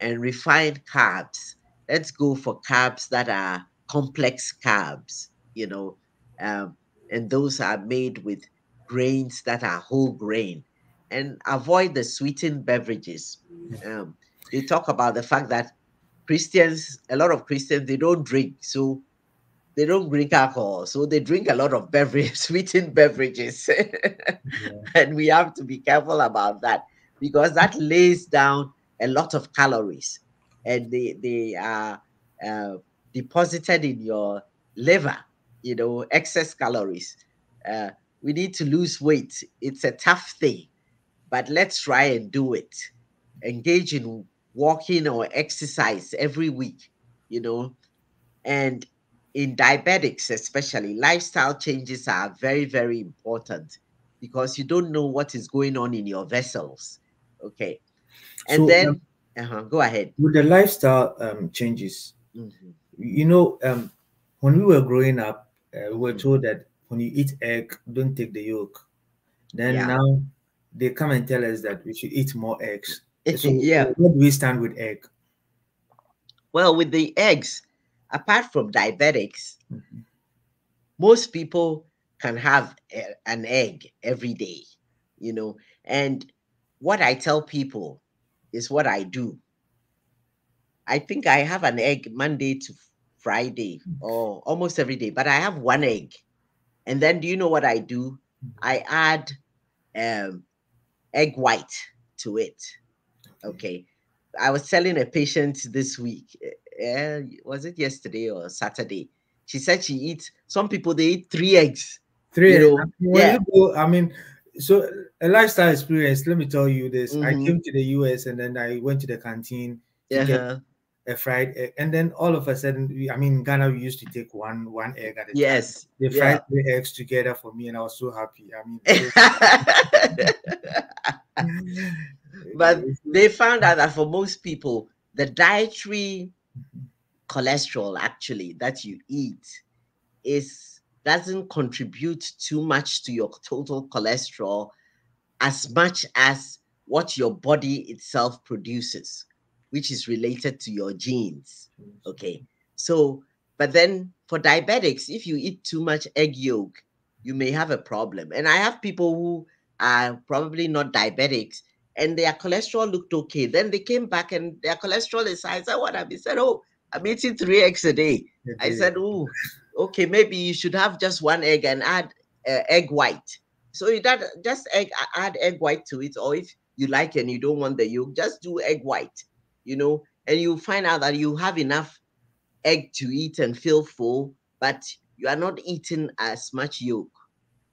B: and refined carbs. Let's go for carbs that are complex carbs, you know, um, and those are made with grains that are whole grain. And avoid the sweetened beverages. Um, they talk about the fact that Christians, a lot of Christians, they don't drink, so they don't drink alcohol, so they drink a lot of beverage, sweetened beverages, yeah. and we have to be careful about that because that lays down a lot of calories, and they they are uh, deposited in your liver, you know, excess calories. Uh, we need to lose weight. It's a tough thing, but let's try and do it. engage in walking or exercise every week, you know. And in diabetics, especially, lifestyle changes are very, very important because you don't know what is going on in your vessels. Okay. And
A: So,
B: then,
A: um,
B: uh-huh, go ahead.
A: with the lifestyle um, changes,
B: Mhm.
A: you know, um, when we were growing up, uh, we were
B: Mm.
A: told that when you eat egg, don't take the yolk. Then
B: Yeah.
A: now they come and tell us that we should eat more eggs. So
B: yeah.
A: where do we stand with egg?
B: Well, with the eggs, apart from diabetics,
A: Mhm.
B: most people can have a- an egg every day, you know. And what I tell people is what I do. I think I have an egg Monday to Friday or almost every day, but I have one egg. And then do you know what I do? I add um, egg white to it. Okay. I was telling a patient this week, uh, was it yesterday or Saturday? She said she eats, some people they eat three eggs.
A: Three. Eggs.
B: know,
A: I mean,
B: yeah.
A: go, I mean, so a lifestyle experience. Let me tell you this: I
B: Mhm.
A: came to the US and then I went to the canteen to get
B: Uh-huh.
A: a fried egg, and then all of a sudden, we, I mean, Ghana we used to take one one egg at a time.
B: Yes.
A: They
B: yeah.
A: fried three eggs together for me, and I was so happy. I mean,
B: but they found out that for most people, the dietary cholesterol actually that you eat is doesn't contribute too much to your total cholesterol as much as what your body itself produces, which is related to your genes. Okay. So, but then for diabetics, if you eat too much egg yolk, you may have a problem. And I have people who are probably not diabetics and their cholesterol looked okay. Then they came back and their cholesterol is high. I said, What have you said? Oh, I'm eating three eggs a day. I said, Oh, okay, maybe you should have just one egg and add uh, egg white. So you that just egg add egg white to it, or if you like and you don't want the yolk, just do egg white, you know, and you find out that you have enough egg to eat and feel full, but you are not eating as much yolk.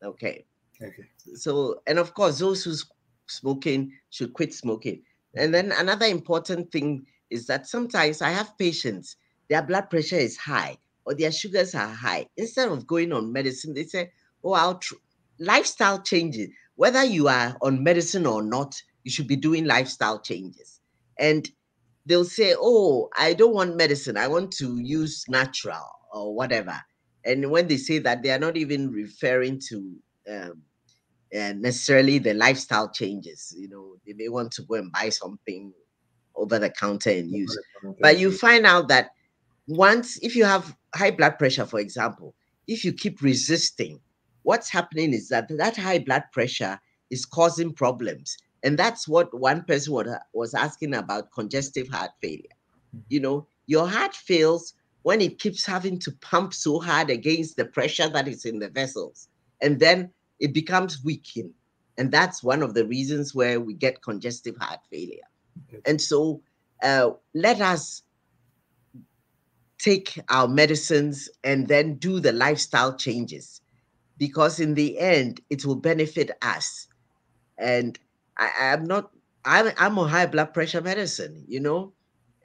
B: Okay.
A: okay.
B: So, and of course, those who's smoking should quit smoking. And then another important thing is that sometimes I have patients, their blood pressure is high or their sugars are high. Instead of going on medicine, they say, Oh, I'll tr-. lifestyle changes. Whether you are on medicine or not, you should be doing lifestyle changes. And they'll say, Oh, I don't want medicine. I want to use natural or whatever. And when they say that, they are not even referring to um, uh, necessarily the lifestyle changes. You know, they may want to go and buy something over the counter and use. But you find out that once, if you have high blood pressure, for example, if you keep resisting, what's happening is that that high blood pressure is causing problems. And that's what one person was, was asking about congestive heart failure. You know, your heart fails when it keeps having to pump so hard against the pressure that is in the vessels. And then it becomes weakened. And that's one of the reasons where we get congestive heart failure.
A: Okay.
B: And so uh, let us take our medicines and then do the lifestyle changes because in the end it will benefit us and I, i'm not I'm, I'm on high blood pressure medicine you know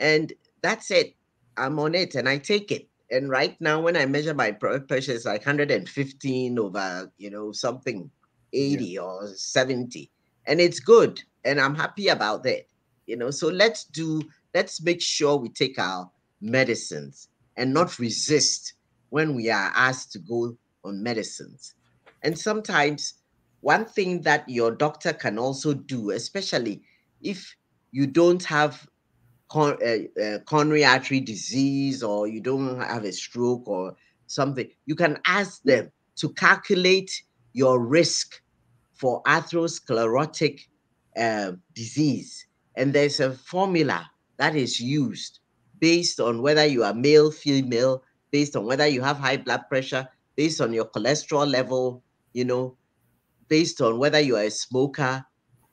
B: and that's it i'm on it and i take it and right now when i measure my pressure it's like 115 over you know something 80 or 70 and it's good and i'm happy about that you know so let's do let's make sure we take our medicines and not resist when we are asked to go on medicines. And sometimes, one thing that your doctor can also do, especially if you don't have con- uh, uh, coronary artery disease or you don't have a stroke or something, you can ask them to calculate your risk for atherosclerotic uh, disease. And there's a formula that is used based on whether you are male, female, based on whether you have high blood pressure, based on your cholesterol level, you know, based on whether you are a smoker,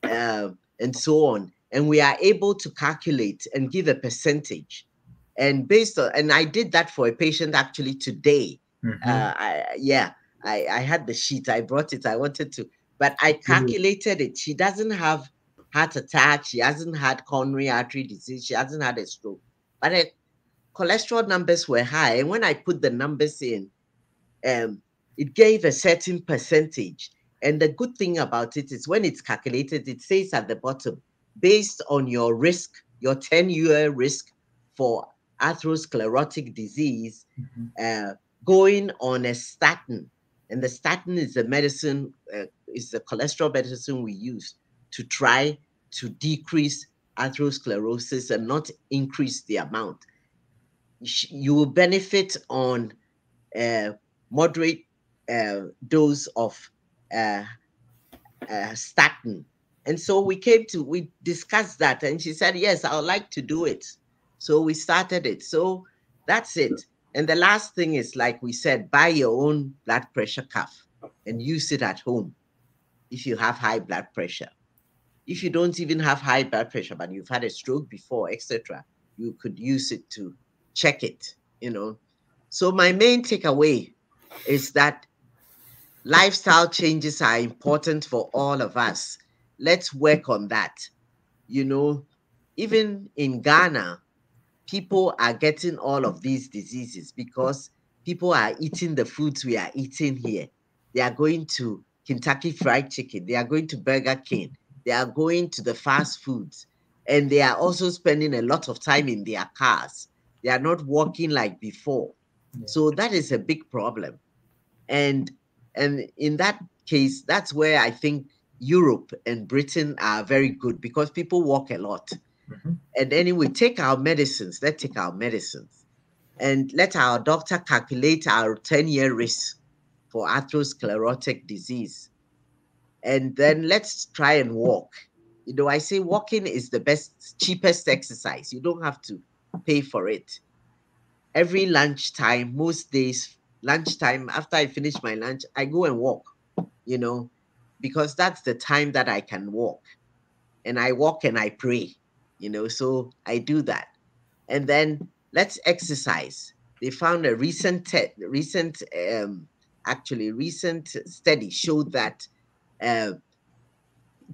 B: uh, and so on. And we are able to calculate and give a percentage. And based on, and I did that for a patient actually today.
A: Mhm.
B: Uh, I, yeah, I, I had the sheet, I brought it, I wanted to, but I calculated it. She doesn't have heart attack. She hasn't had coronary artery disease. She hasn't had a stroke. But her cholesterol numbers were high. And when I put the numbers in, um, it gave a certain percentage. And the good thing about it is when it's calculated, it says at the bottom, based on your risk, your 10 year risk for atherosclerotic disease, mm-hmm. uh, going on a statin. And the statin is the medicine, uh, is the cholesterol medicine we use to try to decrease atherosclerosis and not increase the amount. You will benefit on a moderate uh, dose of uh, uh, statin. And so we came to, we discussed that, and she said, Yes, I would like to do it. So we started it. So that's it. And the last thing is, like we said, buy your own blood pressure cuff and use it at home if you have high blood pressure. If you don't even have high blood pressure, but you've had a stroke before, etc., you could use it to check it, you know. So my main takeaway is that lifestyle changes are important for all of us. Let's work on that. You know, even in Ghana, people are getting all of these diseases because people are eating the foods we are eating here. They are going to Kentucky Fried Chicken, they are going to Burger King, they are going to the fast foods, and they are also spending a lot of time in their cars. They are not walking like before. Yeah. So that is a big problem. And and in that case, that's where I think Europe and Britain are very good because people walk a lot. Mm-hmm. And anyway, take our medicines. Let's take our medicines and let our doctor calculate our 10 year risk for atherosclerotic disease. And then let's try and walk. You know, I say walking is the best, cheapest exercise. You don't have to pay for it. Every lunchtime, most days, lunchtime, after I finish my lunch, I go and walk, you know, because that's the time that I can walk. And I walk and I pray you know, so I do that. And then let's exercise. They found a recent, te- recent, um, actually, recent study showed that uh,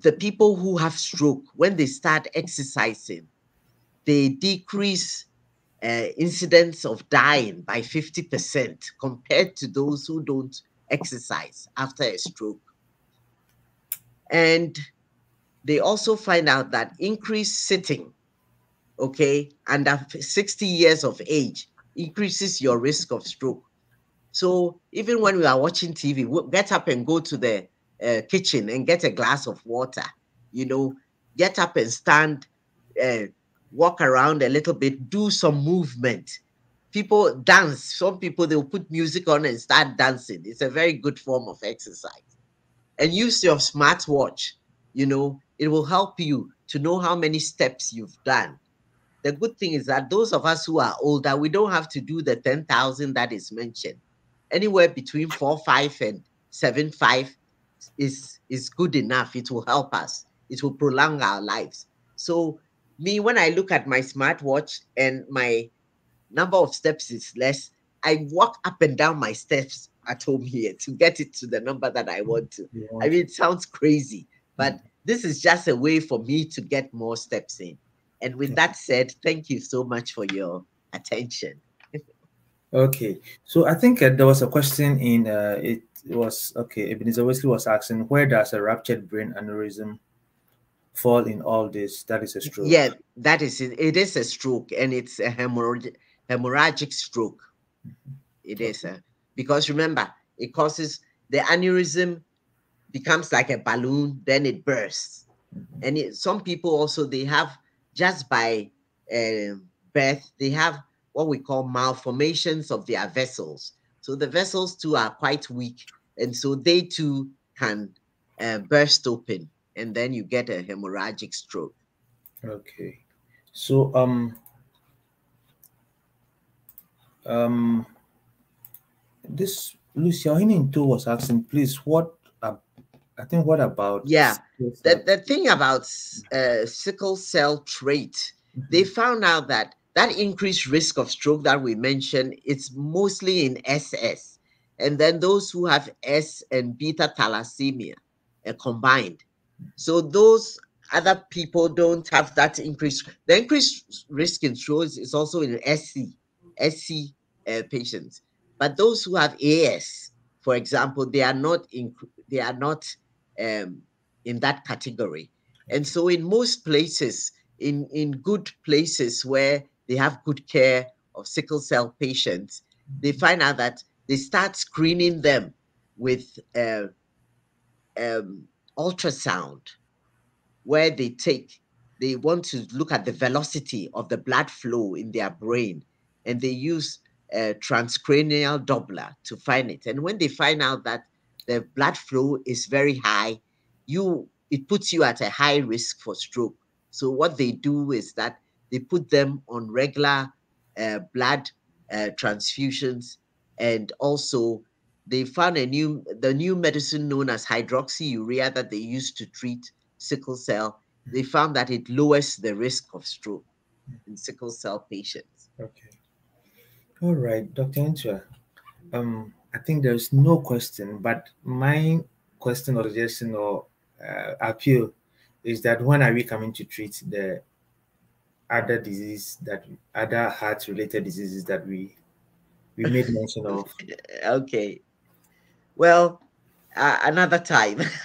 B: the people who have stroke, when they start exercising, they decrease uh, incidence of dying by 50% compared to those who don't exercise after a stroke. And they also find out that increased sitting, okay, under 60 years of age increases your risk of stroke. So even when we are watching TV, we'll get up and go to the uh, kitchen and get a glass of water. You know, get up and stand, uh, walk around a little bit, do some movement. People dance. Some people they'll put music on and start dancing. It's a very good form of exercise. And use your smartwatch. You know, it will help you to know how many steps you've done. The good thing is that those of us who are older, we don't have to do the 10,000 that is mentioned. Anywhere between four, five, and seven, five is, is good enough. It will help us, it will prolong our lives. So, me, when I look at my smartwatch and my number of steps is less, I walk up and down my steps at home here to get it to the number that I want to. Yeah. I mean, it sounds crazy, but this is just a way for me to get more steps in. And with that said, thank you so much for your attention.
A: okay, so I think uh, there was a question in uh, it was okay. Ebenezer Wesley was asking, where does a ruptured brain aneurysm fall in all this? That is a stroke.
B: Yeah, that is it. It is a stroke, and it's a hemorrhag- hemorrhagic stroke. Mm-hmm. It okay. is a because remember, it causes the aneurysm becomes like a balloon, then it bursts. And it, some people also they have just by uh, birth they have what we call malformations of their vessels. So the vessels too are quite weak, and so they too can uh, burst open, and then you get a hemorrhagic stroke.
A: Okay, so um um this Lucia Hininto was asking, please, what I think what about
B: yeah the, the thing about uh, sickle cell trait mm-hmm. they found out that that increased risk of stroke that we mentioned it's mostly in SS and then those who have S and beta thalassemia uh, combined so those other people don't have that increased. The increased risk in stroke is also in SC, SC uh, patients. But those who have AS, for example, they are not in, they are not um, in that category. And so, in most places, in in good places where they have good care of sickle cell patients, they find out that they start screening them with uh, um, ultrasound where they take they want to look at the velocity of the blood flow in their brain and they use transcranial doppler to find it and when they find out that the blood flow is very high you it puts you at a high risk for stroke so what they do is that they put them on regular uh, blood uh, transfusions and also they found a new the new medicine known as hydroxyurea that they used to treat sickle cell, they found that it lowers the risk of stroke in sickle cell patients.
A: Okay. All right, Dr. Ntua. Um, I think there's no question, but my question or suggestion or uh, appeal is that when are we coming to treat the other disease that other heart related diseases that we we made mention of?
B: okay. Well, uh, another time.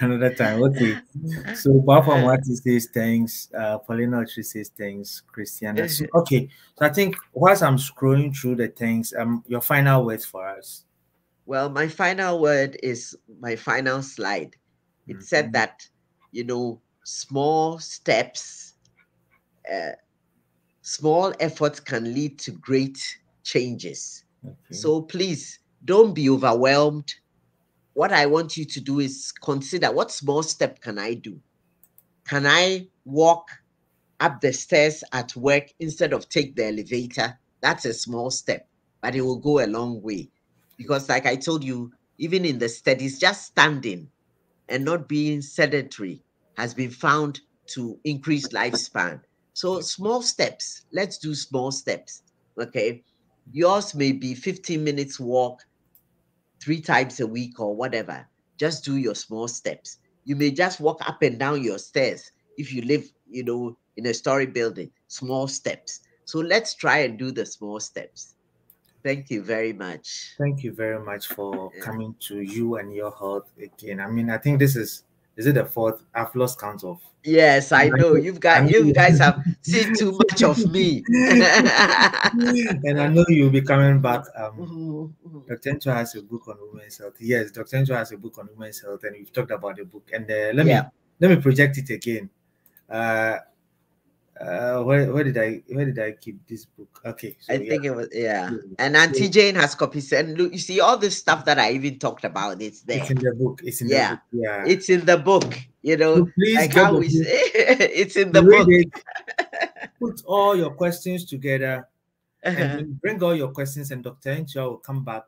A: another time. Okay. So Bafam Wati says thanks. Uh, Paulina Ochi says thanks. Christiana. So, okay. So I think whilst I'm scrolling through the things, um, your final words for us.
B: Well, my final word is my final slide. It mm-hmm. said that, you know, small steps, uh, small efforts can lead to great changes. Okay. So please don't be overwhelmed. What I want you to do is consider what small step can I do? Can I walk up the stairs at work instead of take the elevator? That's a small step, but it will go a long way. Because, like I told you, even in the studies, just standing and not being sedentary has been found to increase lifespan. So, small steps. Let's do small steps. Okay. Yours may be 15 minutes walk three times a week or whatever. Just do your small steps. You may just walk up and down your stairs if you live, you know, in a story building, small steps. So let's try and do the small steps. Thank you very much.
A: Thank you very much for coming to you and your health again. I mean, I think this is is it the fourth? I've lost count of.
B: Yes, I know. You've got you guys have seen too much of me.
A: and I know you'll be coming back. Um, mm-hmm. Dr. Ntua has a book on women's health. Yes, Dr. Ntua has a book on women's health, and we've talked about the book. And uh, let yeah. me let me project it again. Uh, uh, where, where did I where did I keep this book? Okay,
B: so, I yeah. think it was yeah. And Auntie Jane has copies, and look, you see all the stuff that I even talked about. It's there.
A: It's in the book. It's in
B: yeah.
A: the book. Yeah,
B: it's in the book. You know, so please like how we say, it's in the book.
A: put all your questions together, uh-huh. and bring all your questions, and Dr. Ntua will come back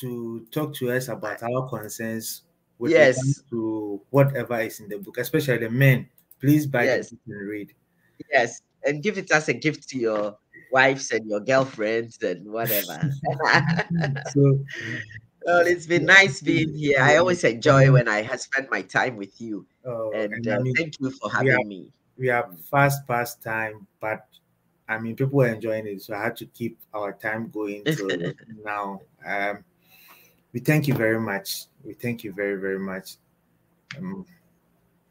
A: to talk to us about our concerns with
B: yes.
A: to whatever is in the book, especially the men. Please buy yes. the book and read.
B: Yes, and give it as a gift to your wives and your girlfriends and whatever. so, well, it's been nice being here. I always enjoy when I have spent my time with you. Oh, and, and uh, I mean, thank you for having
A: we
B: me.
A: We have fast past time, but I mean, people are enjoying it, so I had to keep our time going to now. Um, we thank you very much. We thank you very, very much. Um,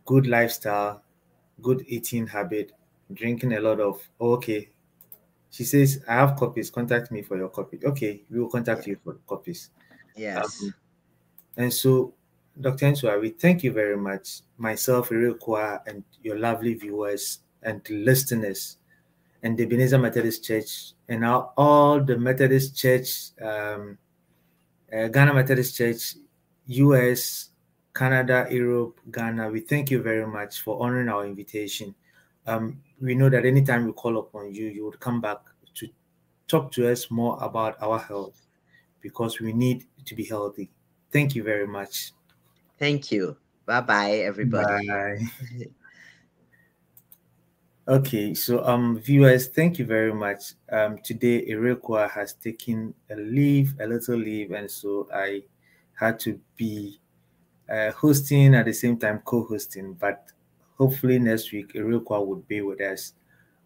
A: good lifestyle, good eating habit, drinking a lot of okay. She says i have copies contact me for your copy. Okay we will contact yeah. you for copies.
B: Yes. Um,
A: and so dr Ntua, we thank you very much. Myself Irikwa, and your lovely viewers and listeners and the Ebenezer Methodist Church and now all the Methodist Church um, uh, Ghana Methodist Church US Canada Europe Ghana we thank you very much for honoring our invitation um, we know that anytime we call upon you, you would come back to talk to us more about our health because we need to be healthy. Thank you very much.
B: Thank you. Bye bye, everybody.
A: Bye. okay, so um, viewers, thank you very much. Um, today Irikwa has taken a leave, a little leave, and so I had to be uh, hosting at the same time co-hosting, but hopefully next week Erikwa would be with us.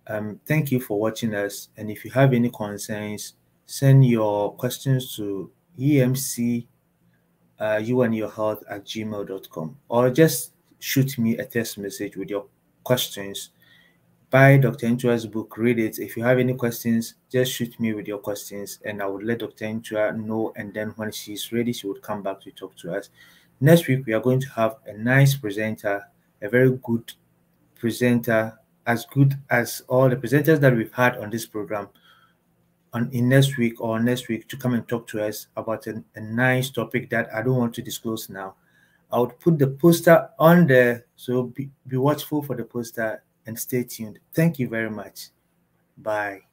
A: Um, thank you for watching us, and if you have any concerns, send your questions to emc uh, you and your health at gmail.com or just shoot me a text message with your questions. Buy dr Ntua's book read it. If you have any questions just shoot me with your questions and i would let dr Ntua know. And then when she's ready she would come back to talk to us. Next week we are going to have a nice presenter a very good presenter as good as all the presenters that we've had on this program on in next week or next week to come and talk to us about a, a nice topic that I don't want to disclose now. I would put the poster on there, so be, be watchful for the poster and stay tuned. Thank you very much. Bye.